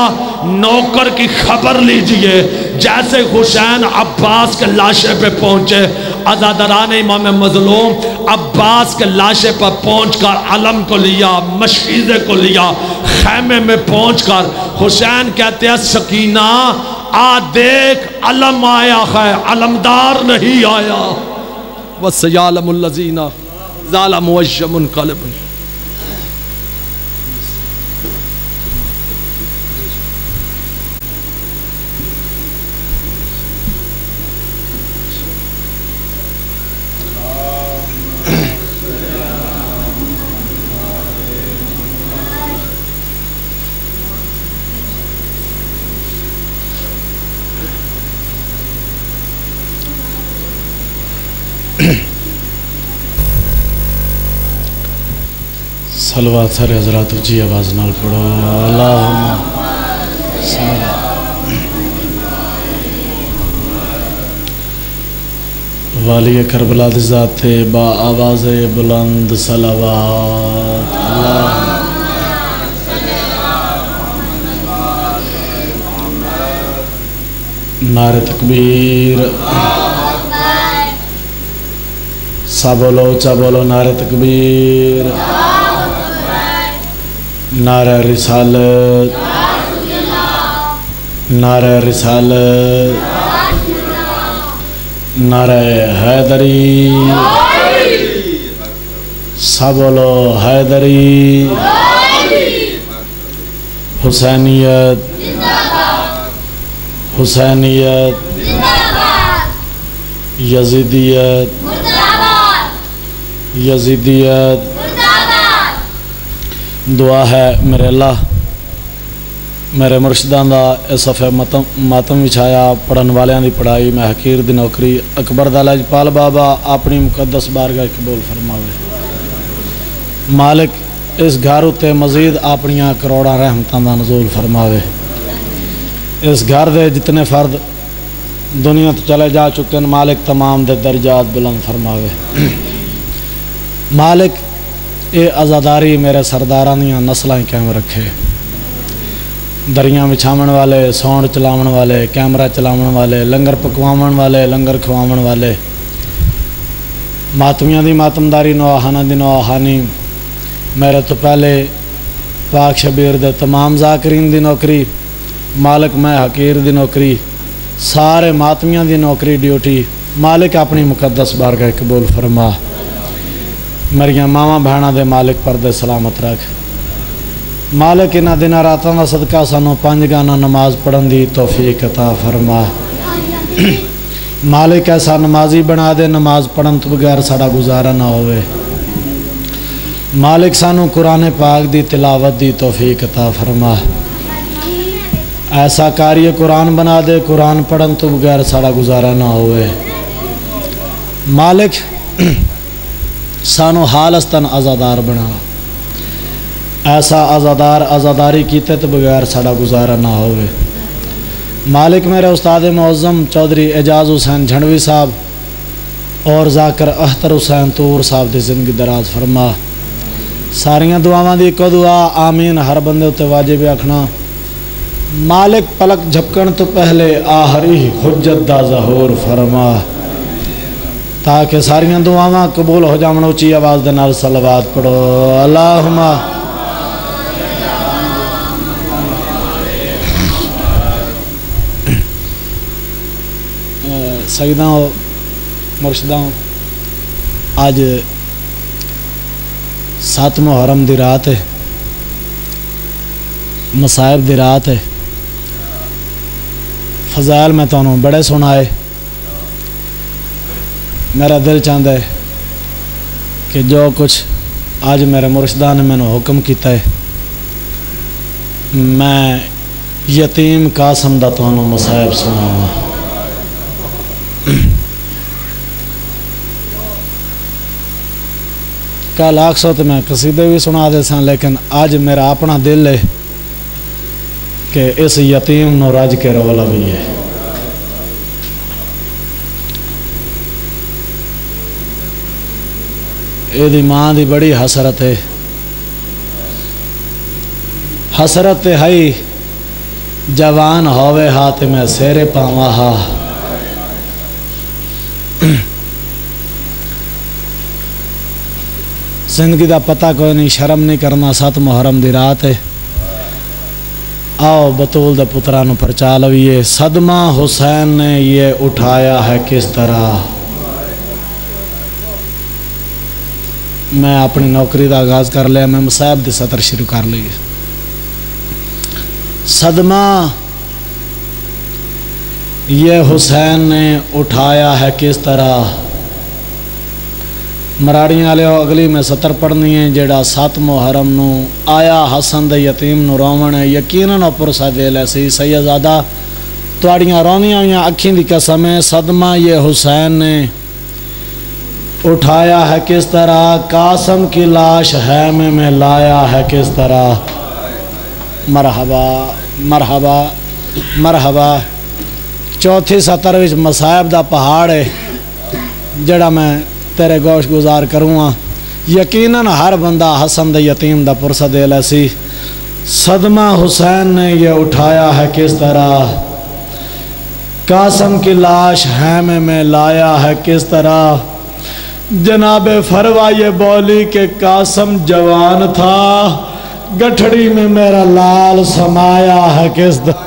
नौकर की खबर लीजिए। जैसे हुसैन अब्बास के लाशे पे पहुँचे। आज़ादरान इमाम मजलूम अब्बास के लाशे पर पहुँच कर अलम को लिया, मशीज़े को लिया, खैमे में पहुँच कर हुसैन कहते हैं, सकीना आ देख अलम आया है अलमदार नहीं आया। वसयालमजीना ज़ालम मुशम कलब सलवा सारे हजरात उची आवाज़ नाल पढ़ो। अल्लाह वाली करबला थे बा आवाज़ बुलंद सलावात नारे तकबीर। सा बोलो ऊँचा बोलो नारे तकबीर। नारा रिसालत। नारा रिसालत। नारा हैदरी। सा बोलो हैदरी। हुसैनियत। हुसैनियत। यजीदियत। यजीदियत। दुआ है मेरे अल्लाह, मेरे मुर्शदा का इस सफ़े मतम, मातम विछाया पढ़न वालों की पढ़ाई, मैं हकीर की नौकरी, अकबर लजपाल बाबा, अपनी मुकदस बारगाह कबूल फरमावे। मालिक, इस घर उत्ते मजीद अपन करोड़ा रहमतों का नजूल फरमावे। इस घर के जितने फर्द दुनिया तो चले जा चुके मालिक तमाम दे दर्जात बुलंद फरमावे। मालिक ये आज़ादारी मेरे सरदार नस्ल कैम रखे दरिया बिछावन वाले साउंड चलावन वाले कैमरा चलावन वाले लंगर पकवावन वाले लंगर खवावन वाले मातमिया की मातमदारी नो आहाना दी नो आहानी मेरे तो पहले पाक शबीर दे तमाम जाकरीन दी नौकरी मालिक मैं हकीर दी नौकरी सारे मातमिया की नौकरी ड्यूटी मालिक अपनी मुकदस बारगाह कबूल फरमा मेरिया मावा भैणों के मालिक पर दे सलामत रख। मालिक इन्होंने दिन रातों का सदका सानू पंज गाना नमाज़ पढ़न की तोफीक अता फरमा। (clears throat) मालिक ऐसा नमाजी बना दे, नमाज़ पढ़न तो बगैर साड़ा गुजारा ना होवे। मालिक सानू कुरान पाक की तिलावत की तोफीक अता फरमा। ऐसा कार्य कुरान बना दे, कुरान पढ़न तो बगैर साड़ा गुजारा ना हो मालिक (clears throat) सानू हालस्तन आज़ादार बना। ऐसा आज़ादार आज़ादारी कीते तो बगैर साड़ा गुजारा ना हो मालिक मेरे उस्ताद मौज़म चौधरी एजाज हुसैन झंडवी साहब और जाकर अख्तर हुसैन तूर साहब की ज़िंदगी दराज फरमा। सारिया दुआवां की इको दुआ, आमीन। हर बंदे उत्ते वाजिब आखना, मालिक पलक झपकन तो पहले आहरी हुज्जत दा जहूर फरमा। ताकि सारिया दुआवां कबूल हो जावन उची आवाज़ के नाल पढ़ो। अल्लाहुम्मा। सईदा मुर्शदा अज सत मुहर्रम की रात है। मसायब की रात है। फजायल मैं तुम्हें बड़े सुनाए। मेरा दिल चाहता है कि जो कुछ आज मेरे मुर्शदा ने मैंने हुक्म किया है, मैं यतीम कासम का तुम्हें मसायब सुनावा। कल आख सौ तो मैं कसीदे भी सुना दे सा, लेकिन अज मेरा अपना दिल है कि इस यतीम रज के रोला भी है। ਇਹਦੀ ਮਾਂ ਦੀ ਬੜੀ ਹਸਰਤ ਹੈ ਹਸਰਤ ਤੇ ਹੈ ਜਵਾਨ ਹੋਵੇ ਹਾ ਤੇ ਮੈਂ ਸੇਰੇ ਪਾਵਾਂ ਹਾ जिंदगी का पता कोई नहीं शर्म नहीं करना सत मुहर्रम की रात है आओ बतूल दे पुत्रा परचा लवीए सदमा हुसैन ने ये उठाया है किस तरह मैं अपनी नौकरी का आगाज़ कर लिया, मैं मसाहब की सतर शुरू कर ली। सदमा, ये हुसैन ने उठाया है किस तरह? मराड़ियाँ अगली मैं सतर पढ़नी है, जेड़ा सत मुहरम आया, हसन दे यतीम न है। यकीन पुरसा दे लैसी सैयदादा थोड़िया रोवियाँ हुई अखी की कसम है, सदमा, ये हुसैन ने उठाया है किस तरह? कासम की लाश है में लाया है किस तरह? मरहबा मरहबा मरहबा। चौथी सतर का पहाड़ है जड़ा मैं तेरे गोश गुजार करूँगा यकीनन हर बंदा हसन द यतीम द पुरसा दे लैसी सदमा हुसैन ने यह उठाया है किस तरह? कासम की लाश हैम में लाया है किस तरह? जनाब फरवा ये बोली के कासम जवान था। गठड़ी में मेरा लाल समाया है किस तरह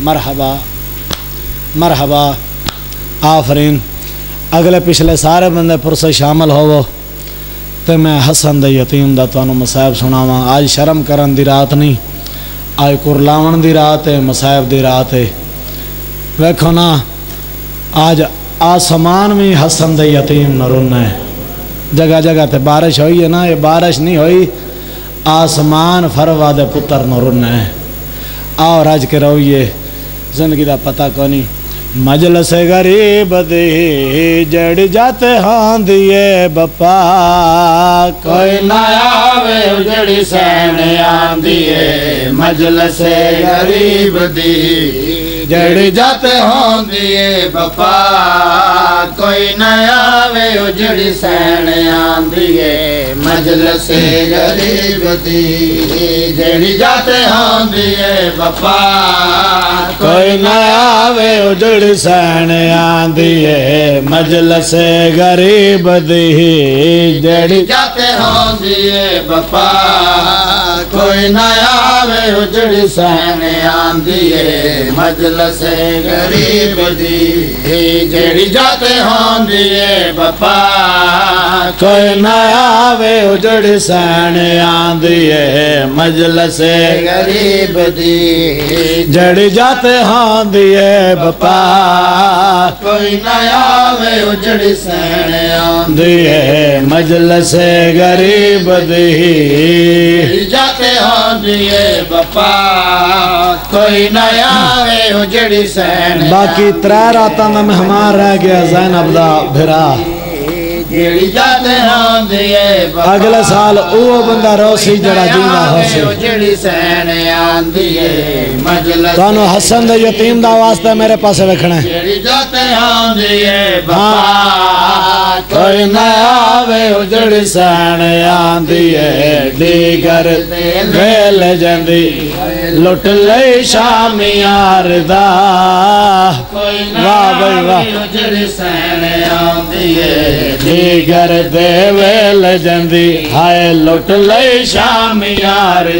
मरहबा मरहबा, आफरीन, अगले पिछले सारे बंदे पुरसे शामिल होवो तो मैं हसन द यतीम का तुम मसाहब सुनावा। आज शर्म करन दी रात नहीं, आज कुरलावन दी रात है मसाहब दी रात है। वेखो ना, आज आसमान भी हसन द यतीम न है। जगह जगह ते बारिश हुई है ना, ये बारिश नहीं हुई। आसमान फरवा दे पुत्र न रुन है। आओ रज के रहिए। ज़िंदगी का पता को नहीं मजलस गरीब दे जड़ जाते हाँ दिए बपा कोई नया वे उजड़ी सैन आंदी मजलस गरीब दी जड़ी जाते है बपा कोई न आवे उजड़ी सैन आंदी है मजलस गरीब दी जड़ी जाते है बपा कोई न आवे उजड़ सैन आंदी है मजलस गरीब दी जड़ी जाते है बपा कोई न आवे उजड़ी आंदी है। मजलस गरीब दी। जड़ी जाते होंदी है बपा कोई न आवे उजड़ आंदी है। मजलस गरीब दी। जड़ी जाते हाँ दिए बपा कोई न आवे उजड़ी आंदी दिए मजलस गरीब दी। जाते होंदी है बपा कोई न आवे उजड़ी सैन बाकी त्रै रात में मेहमान रह गया जैनब दा भिरा। अगला साल वो बंदा रोसी जड़ा जीना होसी। तानो हसन दे यतीम दा वास्ता मेरे पास रखना है। हाँ। कोई ना आवे उजड़ सहने आंदी है डीगर वेल जंदी। लुट ले शाम यार दा वाह वाह जीगर दे वेल हाय लुट ले शाम यार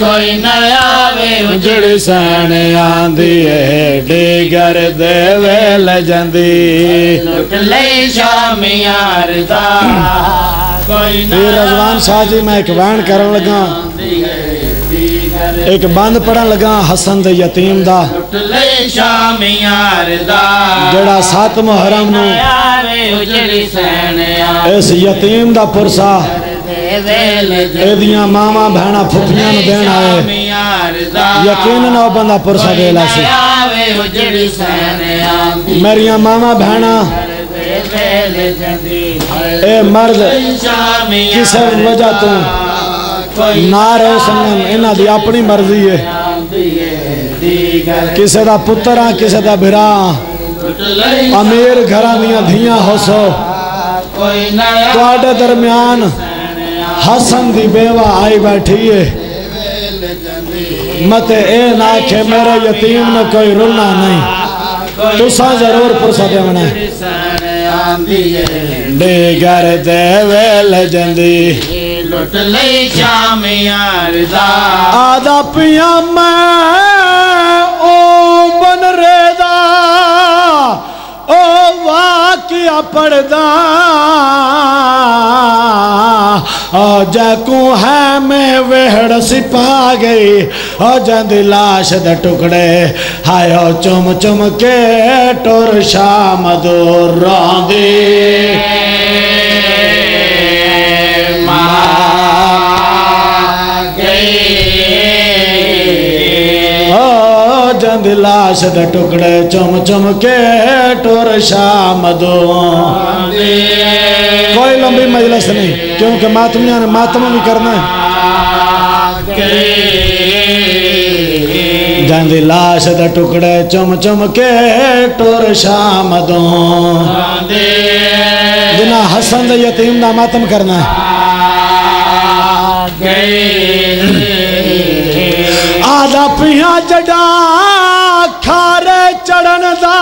कोई नया आवे उजड़ सैन आंदी है। डीगर दे वेल लुट ले शाम यार कोई न रजवान शाह जी मैं एक बहन करन लगा। ਲੱਗਾ आंदी है दीगर ਇੱਕ ਬੰਦ ਪੜਨ ਲੱਗਾ ਹਸਨ ਦੇ ਯਤੀਮ ਦਾ लुट ले शामियार दा ਜਿਹੜਾ 7 ਮੁਹਰਮ ਨੂੰ आवे उजड़ी सैन ਇਸ ਯਤੀਮ ਦਾ ਪੁਰਸਾ दे वेल ਇਹਦੀਆਂ ਮਾਵਾਂ ਭੈਣਾਂ ਫੁੱਫੀਆਂ ਨੂੰ ਦੇਣ ਆਏ शामियार दा ਯਕੀਨਨ ਉਹ ਬੰਦਾ ਪੁਰਸਾ ਦੇ ਲਾ ਸੀ आवे उजड़ी सैन आंदी ਮੇਰੀਆਂ ਮਾਵਾਂ ਭੈਣਾਂ दे वेल जंदी ਇਹ ਮਰਦ शामियार ਕਿਸੇ ਵਜ੍ਹਾ ਤੋਂ ना रोशन इन्हों की अपनी मर्ज़ी है किसी का पुत्र हाँ किसी का बिरा अमीर घर दियाँ हसो थोड़े दरम्यान हसन की बेवा आई बैठी है मत ए ना के मेरे यतीम ने कोई रुलना नहीं तुसा ज़रूर पुरसा देना है डेगर दे जंदी लुट लई आदा पिया मैं, ओ बन रेदा, ओ वाकिया पढ़दा। जकू है मैं वेहड़ सिपा गई जंद लाश द टुकड़े। हायो चुम चुम के टुर शाम दूर रोंदी। जंद लाश द टुकड़े चुम चम के टोर शाम दो कोई लंबी मजलिस नहीं क्योंकि मातमिया ने मातम भी करना है जंद लाश द टुकड़े चुम चम के टोर शाम दो जिना हसन द यतीम का मातम करना है ਆਦਾ ਪਿਆ ਜੜਾ ਖਾਰੇ ਚੜਨ ਦਾ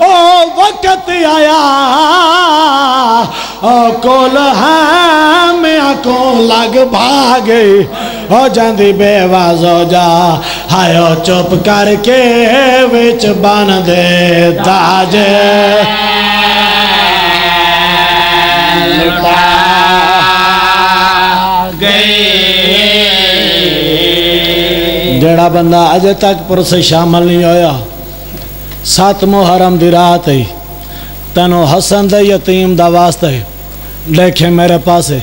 ਉਹ ਵਕਤ ਆਇਆ ਉਹ ਕੋਲ ਹੈ ਮੈਂ ਕੋ ਲਗ ਭਾਗੇ ਹੋ ਜਾਂਦੀ ਬੇਵਾਜ਼ੋ ਜਾ ਹਾਇਓ ਚੁੱਪ ਕਰਕੇ ਵਿੱਚ ਬਨ ਦੇ ਤਾਜ ਜਿਹੜਾ ਬੰਦਾ ਅਜੇ ਤੱਕ ਪੁਰਸ ਸ਼ਾਮਲ ਨਹੀਂ ਹੋਇਆ, ਸੱਤ ਮੁਹਰਮ ਦੀ ਰਾਤ ਹੈ, ਤੈਨੂੰ ਹਸਨ ਦੇ ਯਤੀਮ ਦਾ ਵਾਸਤਾ ਹੈ ਦੇਖੇ ਮੇਰੇ ਪਾਸੇ।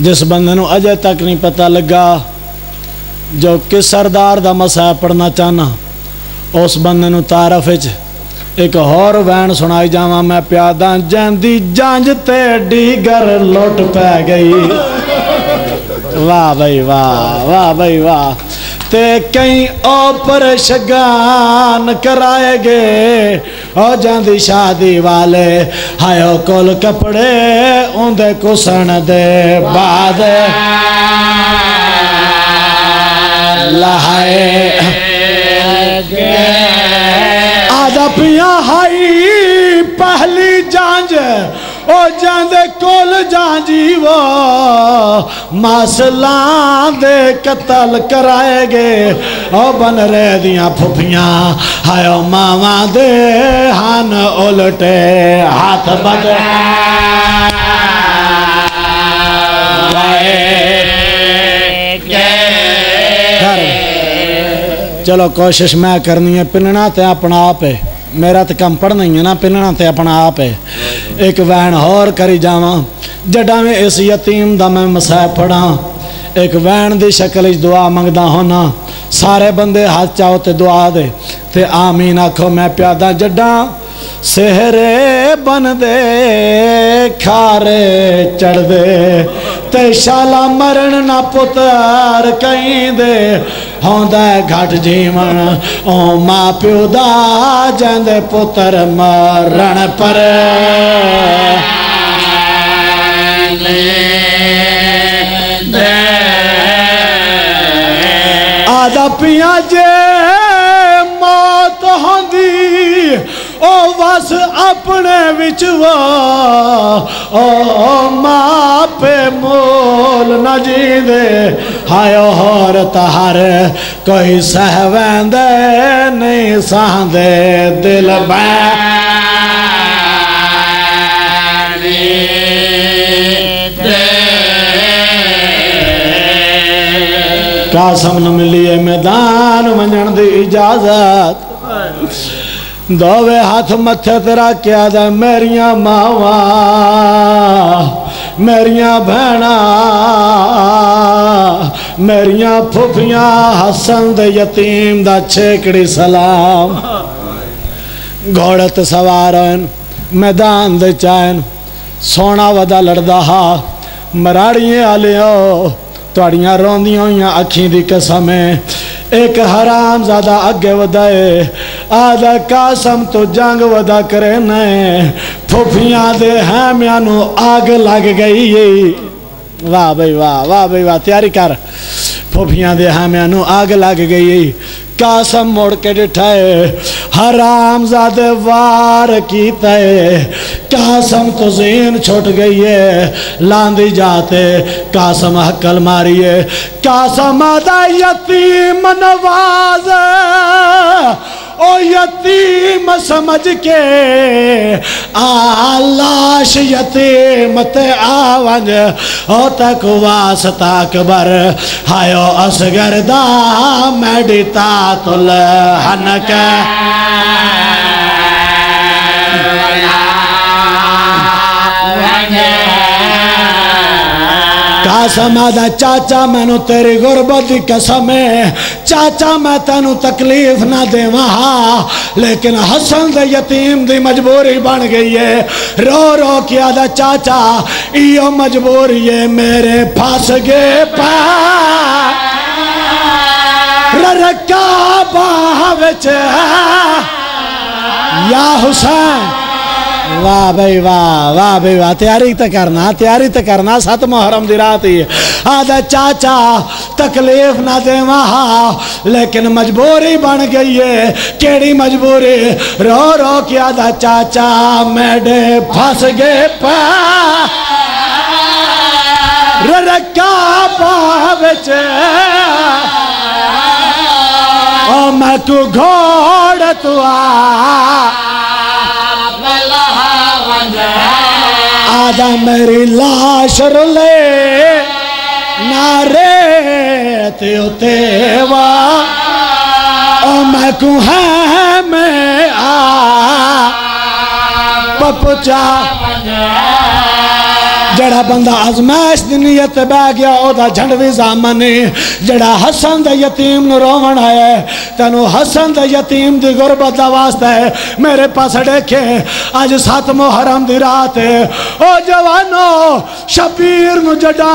ਜਿਸ ਬੰਦੇ ਨੂੰ ਅਜੇ ਤੱਕ ਨਹੀਂ ਪਤਾ ਲੱਗਾ, ਜੋ ਕਿ ਸਰਦਾਰ ਦਾ ਮਸਾ ਪੜਨਾ ਚਾਹਨਾ ਉਸ ਬੰਦੇ ਨੂੰ ਤਾਰਫ ਵਿੱਚ ਇੱਕ ਹੋਰ ਵੈਣ ਸੁਣਾਈ ਜਾਵਾਂ, ਮੈਂ ਪਿਆਦਾ ਜਾਂਦੀ ਜੰਜ ਤੇ ਡੀਗਰ ਲੁੱਟ ਪੈ ਗਈ। ਵਾਹ ਬਈ ਵਾਹ ਵਾਹ ਬਈ ਵਾਹ। ते कई शगान कराएगे। ओ जांदी शादी वाले, हायो कोल कपड़े उंदे कुसन दे बाद। लहाए आजा पिया हाई पहली जांज। ओ जांदे कोल जांजी वो मासला दे कतल कराएगे ओ बन रे दियाँ फुफियाँ हायो मावा दे हन उलटे हाथ बद चलो कोशिश मैं करनी है पिनना ते अपना आप है मेरा तो कम पढ़ना ही है ना पिनना ते अपना आप है एक वैन होर करी जावा जडा में इस यतीम दा मैं मसह पढ़ा एक वैन दी शक्ल च दुआ मंगदा होना सारे बंदे हाथ चाहो ते दुआ दे ते आमीन आखो मैं प्यादा जड्डा सेहरे बन दे खारे चढ़ दे ते शाला मरण ना पुत्र कहीं दे होंदा घट जीवन ओ माँ प्यो दा जांदे पुत्र मरण पर आदा पिया जे मौत होंदी ओ बस अपने विच वो ओ माँ पे मोल न जींदे हायो होर तहर कोई सहवेंदे नहीं सहंदे दिल बै कासम न मिली है मैदान वञण की इजाज़त। दोवे हाथ मथे तेरा क्या दे मेरिया मावा। मेरिया भैन मेरिया फुफिया हसन दे यतीम दा सलाम। घोड़े ते सवार मैदान दे सोना वदा लड़दा हा मराड़िए आलियो थोड़िया रोंदिया हुई अखी की कसम। एक हराम ज़्यादा अगे वधाए आदा कासम तो जंग वदा करे न ਫੁੱਫੀਆਂ ਦੇ ਹੈਮਿਆਂ ਨੂੰ ਆਗ ਲੱਗ ਗਈ ਏ। ਵਾਹ ਬਈ ਵਾਹ ਵਾਹ ਬਈ ਵਾਹ, ਤਿਆਰੀ ਕਰ। ਫੁੱਫੀਆਂ ਦੇ ਹਾਮਿਆਂ ਨੂੰ ਆਗ ਲੱਗ ਗਈ ਏ। ਕਾਸਮ ਮੋੜ ਕੇ ਡਿਠਾਏ ਹਰਾਮਜ਼ਾਦ ਵਾਰ ਕੀਤਾ। ਕਾਸਮ ਤੋਂ ਛੁੱਟ ਗਈ ਏ, ਲਾਂਦੀ ਜਾਤੇ ਕਾਸਮ ਹਕਲ ਮਾਰੀਏ। ਕਾਸਮ ਦਾ ਯਤੀਮ ਨਵਾਜ਼। ओ यतीम समझ के आलाश यतीम ते आवंज, ओ तक वास्ता अकबर हायो असगरदा मेडिता तुल हनक। आदा चाचा मैनू तेरी गुरबत की कसम है चाचा मैं तेनू तकलीफ़ ना देवा। लेकिन हसन दे यतीम दी मजबूरी बन गई है। रो रो के आदा चाचा इो मजबूरी है, मेरे फस गए पा विच या हुसैन वाह भाई वाह वाह भाई वाह तैयारी तो करना, तैयारी तो करना सत मुहर्रम दी रात ही। आदा चाचा तकलीफ़ ना दे लेकिन मजबूरी बन गई है। केड़ी मजबूरी? रो रो के आदा चाचा मेडे फंस गए पा। ओ, मैं तू घोड़ तू आ आदा मेरी लाश रले नारे ते तेवा ओ मैं कुह मैं आ पपुचा। जड़ा बंदा अजमैश की नीयत बह गया, ओदा झंड भी जामन जड़ा हसन दे यतीम नु रोवण आया तेन हसन दे यतीम की गुरबत का वास्ता है। मेरे पास देखे अज सत मुहरम की रात है। ओ जवानो, शबीर जड़ा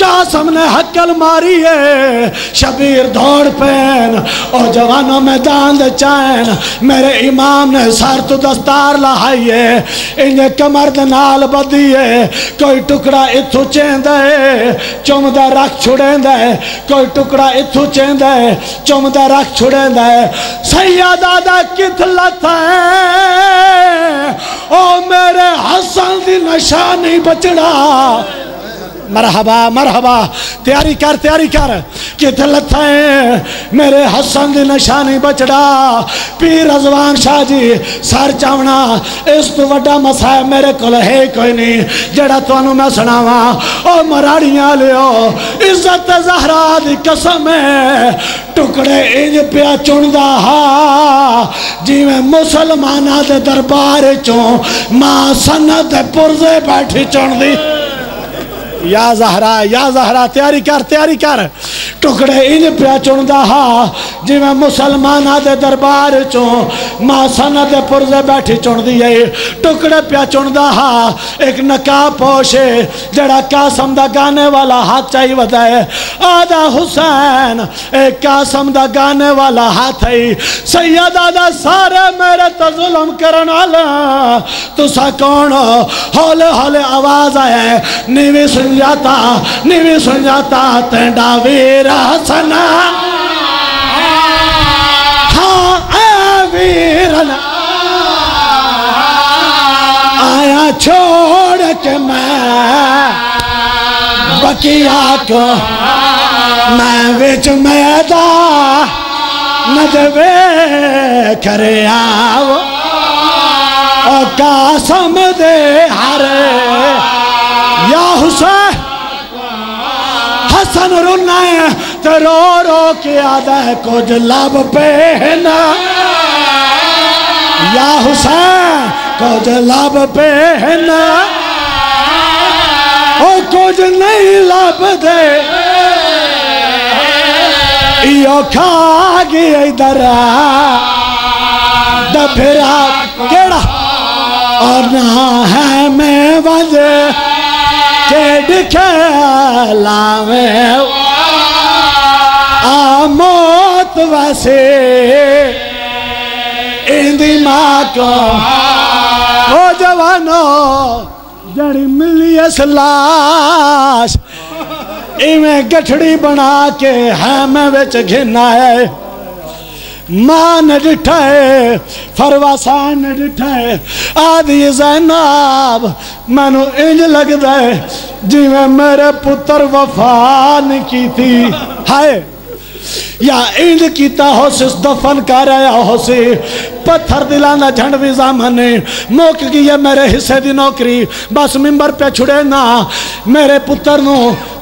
कासम ने हकल मारी है। शबीर दौड़ पैन, ओ जवानो, मैदान दे चैन, मेरे इमाम ने सर तो दस्तार लहाई है। इंज कमर दे नाल बदी है, कोई टुकड़ा इथों चेंदा है, चुमदा रख छुड़ेंदा है। कोई टुकड़ा इथों चेंदा है, चुमदा रख छुड़ेंदा है। सैया दादा कित लथा है? ओ मेरे हसन दी नशा नहीं बचड़ा। मरहबा मरहबा, तैयारी कर तैयारी कर। कितने मेरे हसन की निशानी बचड़ा। पीर रजवान शाह जी, सर चावना। इस तो वड्डा मसा है, मेरे को है कोई नहीं। जड़ा थानू मैं सुनावा, ओ मराड़ियाँ लियो। इज़्ज़त जहरा दी कसम टुकड़े इंज पिया चुनदा हा। जिवें मुसलमाना दे दरबार चो माँ सनत पुरजे बैठी चुनदी या जहरा या जहरा तैयारी कर तैयारी कर टुकड़े इंज पिया चुनदा हा। जिवें मुसलमाना के दरबार चो माँ सना दे पुरजे बैठी चुनदी है टुकड़े पिया चुनदा हा, एक नकाब पोशे जड़ा कासम दा गाने वाला हाथ चाही वदा है आदा हुसैन, एक कासम दा गाने वाला हाथ है सैयदा दा सारे मेरे तो जुल्म करन वाला तुसा कौन हौले हौले आवाज़ आया नीवी सुन जाता नीवी सुन जाता तेंडा वीर हसना हाँ वीरन। आया छोड़ के मैं। बकिया को मैं विच मैदा नदवे करे आओ कासम दे हरे। या हुसैन हसन रोना तो रो रो के आदा है कुछ लब पहना। या हुसैन, कुछ लब पहना। ओ, कुछ नहीं लब दे। यो खा गया इधर दफिरा केड़ा? और ना है मैं वजह चेड खेलावे आ मौत वैसे। इंदी माँ को ओ जवानो, जड़ी मिली लाश। इवें गठड़ी बना के है मैं बिच घिना है माँ ने डिठा है आदि जैनाब, मैनू इंज लगता है, जिवें मेरे पुत्र वफा नहीं की थी हाय। या इंज किता हो सिस दफन कर आया हो सी। पत्थर दिलाना झंड भी जामन मुक गई है मेरे हिस्से की नौकरी। बस मिंबर पे छुड़े ना। मेरे पुत्र नु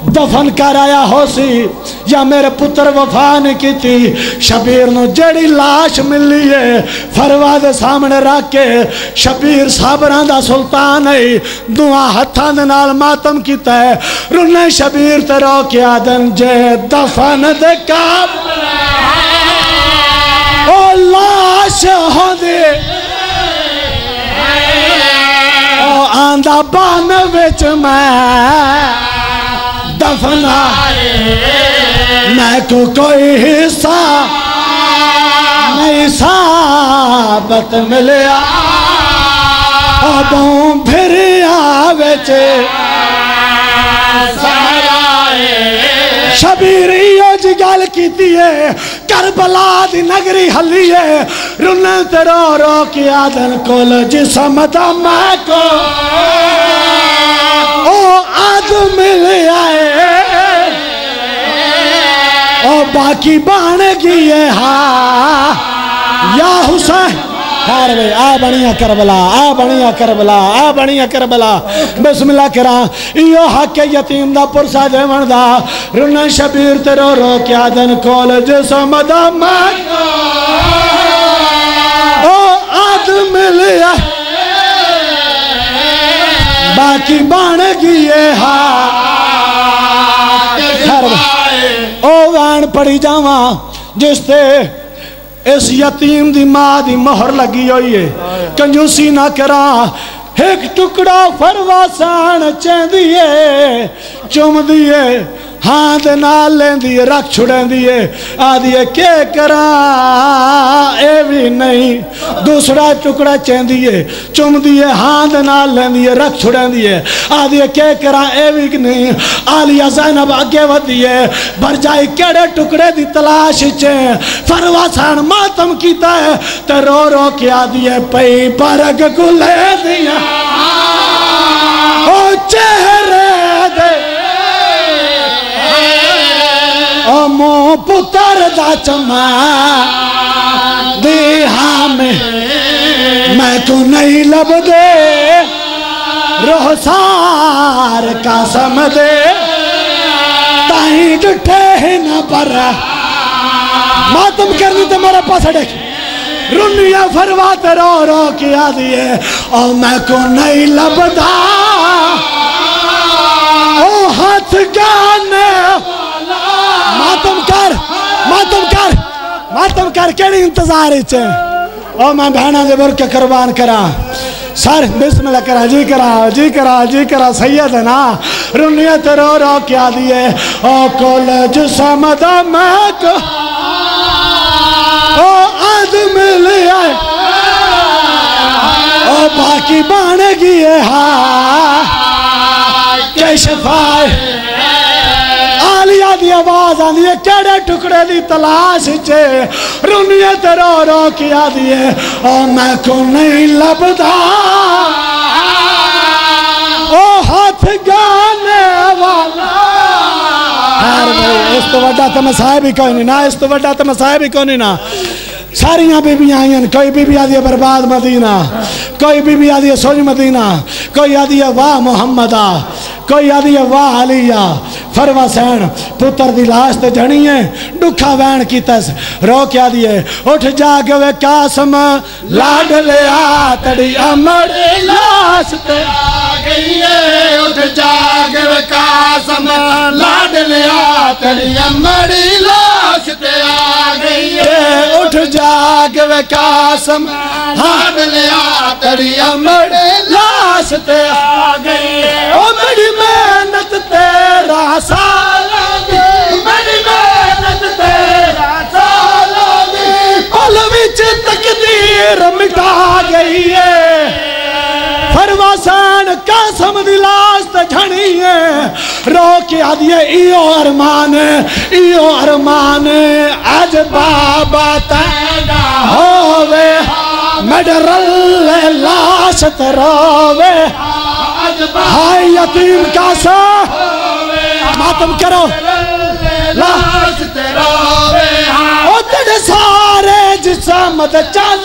दफन कर आया हो सी। या मेरे पुत्र वफा ने की थी शबीर नु जड़ी लाश मिली है फरवा दे सामने रख के शबीर साबरा दा सुल्तान है। दुआ हत्थां दे नाल मातम कीता है। रुने शबीर ते रो के जे दफन दे काम लाश होंदे ओ, आंदा बन विच मैं दफना। मैं को कोई हिस्सा नहीं साबत मिलया। अबों फिर आवे शबीरी अज गल की करबला नगरी हली है। रुने ते रो के आदन कोल, जिसम को ओ आद मिल आए। ओ बाकी बन गई है हा। या हुसैन खैर वे आ बनिया करबला, आ बनिया करबला, आ बनिया करबला। बिस्मिल्लाह करा इयो हक यतीम दा पुरसा देवन दा। रुन शबीर ते रो रो के आदन कोल जिसम दा मैं ओ बाकी बन गई हा ओ वैन पड़ी जावा, जिसते इस यतीम दी माँ दी मोहर लगी हुई है। कंजूसी ना करा, एक टुकड़ा फरवासान चेंदी है, चुमदी है हाँ नाल लेंदी है, रख छुड़ेंदी है। आदि है, के करा? ए भी नहीं। दूसरा टुकड़ा चेंदी है, चुमदी है हाँ दे नाल लेंदी है, रख छुड़ेंदी है। आदि है, के करा? ए भी नहीं। आलिया जैनब आगे वधी है। भर जाए केड़े टुकड़े दी तलाश च फरवासान मातम कीता है। ते रो रो के आदि है, पई परग गुले दिया। ओ चेहरे दे मो पुत्र दा देहा में मैं को नहीं लब दे रोहसार का सम दे। डटे न पर। मातम करनी तो मेरे पास देख रुनिया फरवात रो रो के आदि है और मैं को नहीं लबदा। ओ हाथ गाने। मातम कर मातम कर, केड़ी इंतज़ार च ओ, मैं दे बुर के कुर्बान करा। सर, बिस्मिल्लाह करा, जी करा जी करा जी करा, सैयद है ना। रुनिया ते रो रो, क्या दिए? ओ कॉलेज समदा मैं को ओ, आज मिल आए। ओ, बाकी बन गई हा के शफाए। आलिया दी आवाज़ आंदी है, केड़े टुकड़े दी तलाश च रुनिए ते रो रो के आदी है, ओ, मैं को नहीं लबदा ओ, हाथ गाने वाला। इस तो वड्डा तो मसाहब ही कोई नहीं ना, इस तो वड्डा तो मसाहब ही कोई नहीं ना। सारिया बीबियाँ आई हैं, कोई बीबी आदि है बर्बाद मदीना, कोई बीबी आदि है सोज मदीना, कोई आदि है वाह मोहम्मदा, कोई आदि है वाह अलिया। फरवा सैन पुत्र दी लाश ते जनी है दुखा वैन कीतस रो क्या दिए उठ जाग वे कासम लाड लिया तड़ी अमर लाश ते गई है उठ जाग कासम लाड लिया तेरी अमड़ी लाश ते आ गई है ए, उठ जाग वे कासम लाड लिया तेरी अमर लाश ते आ गई है ओ मिटा गई है। फरवासान कासम दी लाश ते झणी है। रो के आदिए इयो अरमान इयो अरमान। आज बाबा तेरा होवे मेडरल लाश ते रोवे। हाय यतीम कासा। मातम करो। लाश तेरा वे हाँ ओ तेरे टुकड़े। के चाँद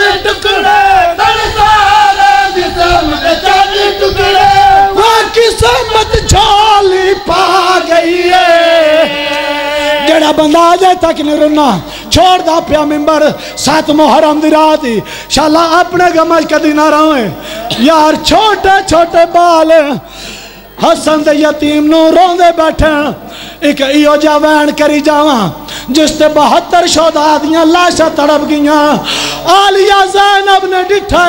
किस्मत झोली पा गई है। जेड़ा बंदा अजे तक नहीं रुना छोड़दा पिया मिंबर। सत मुहर्रम दी रात ही। शाला अपने गमज कदी ना रहे यार छोटे छोटे बाल हसन दे यतीम रोंदे बैठे। एक इो जा वैन करी जावा, जिस ते बहत्तर शोधा दियाँ लाशां तड़प गईयां आलिया जैनब ने डिठा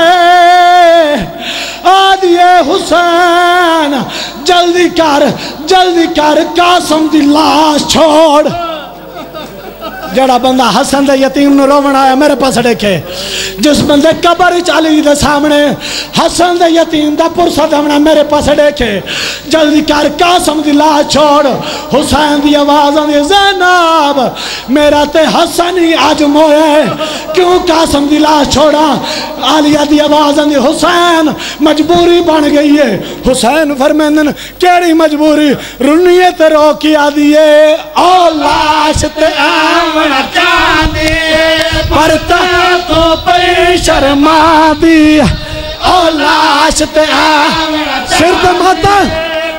आदिए हुसैन, जल्दी कर जल्दी कर, कासम दी लाश छोड़। जड़ा बंदा हसन दे यतीम नु रोवण आया, मेरे पास देखे। जिस बंदे कबर चाली दे सामने, हसन दे यतीम दा पुरसा दमना मेरे पास देखे। जल्दी कर, कासम दी लाश छोड़, हुसैन दी आवाज़ आंदी, जैनब, मेरा ते हसन ही आज मोए। क्यों कासम दी लाश छोड़ा? आलिया दी आवाज़ आंदी, हुसैन, मजबूरी बन गई है। हुसैन फरमेंदन, केड़ी मजबूरी? रुनिए ते रो की आदी ओ लाश ते आवण जाने तो पर शर्मा दी। और लाश मत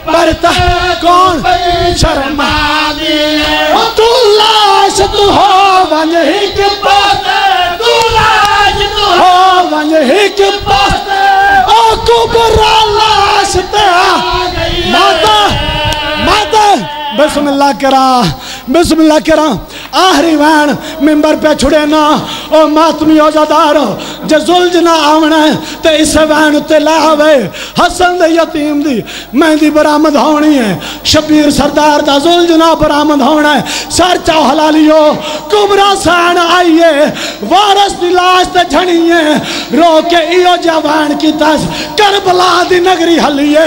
पड़ता कौन? शर्मा दी। तू लाश तू हो वन हिक तू लाश तू हो वन हिक ओ, कुबरा लाश पे माता माता, बिस्मिल्लाह करा बिस्मिल्लाह करा। आखिरी वैन मिंबर पे छुड़े ना। ओ मातमी औजादार जे जुल्ज ना आवना है ते इस वैन उत्ते ला आवे। हसन दे यतीम दी मेहंदी बरामद होनी है। शबीर सरदार दा जुल्ज ना बरामद होना है सर चाओ हलालियो कुबरा सैन आइए वारस दी लाश ते झड़िए रो के इयो जवान की तस करबला दी नगरी हलिए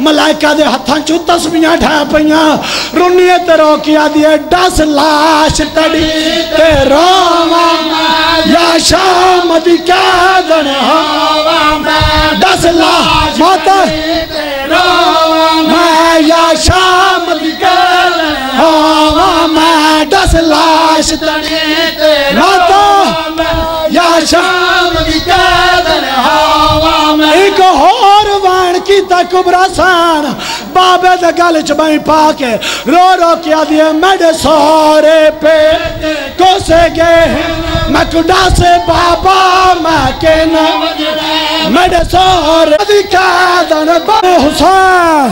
मलाइका दे हत्थां चों तस्बीहां ढा पईयां। रुनिए ते रो के आदिए दस लाश। तड़ी ते रोवा या शाम दी कैदन दस लाश माता। मैं या शाम कैदन मैं दस लाश तड़ी माता। या शाम एक होर वाण की कुबरा सान। बाबे दे गल च बई पा के रो रो के आदिए मेरे सोरे पे कोसे गए मैं कुडा से बाबा, मैं के न मेरे सोरे। दी कादन बे हुसैन।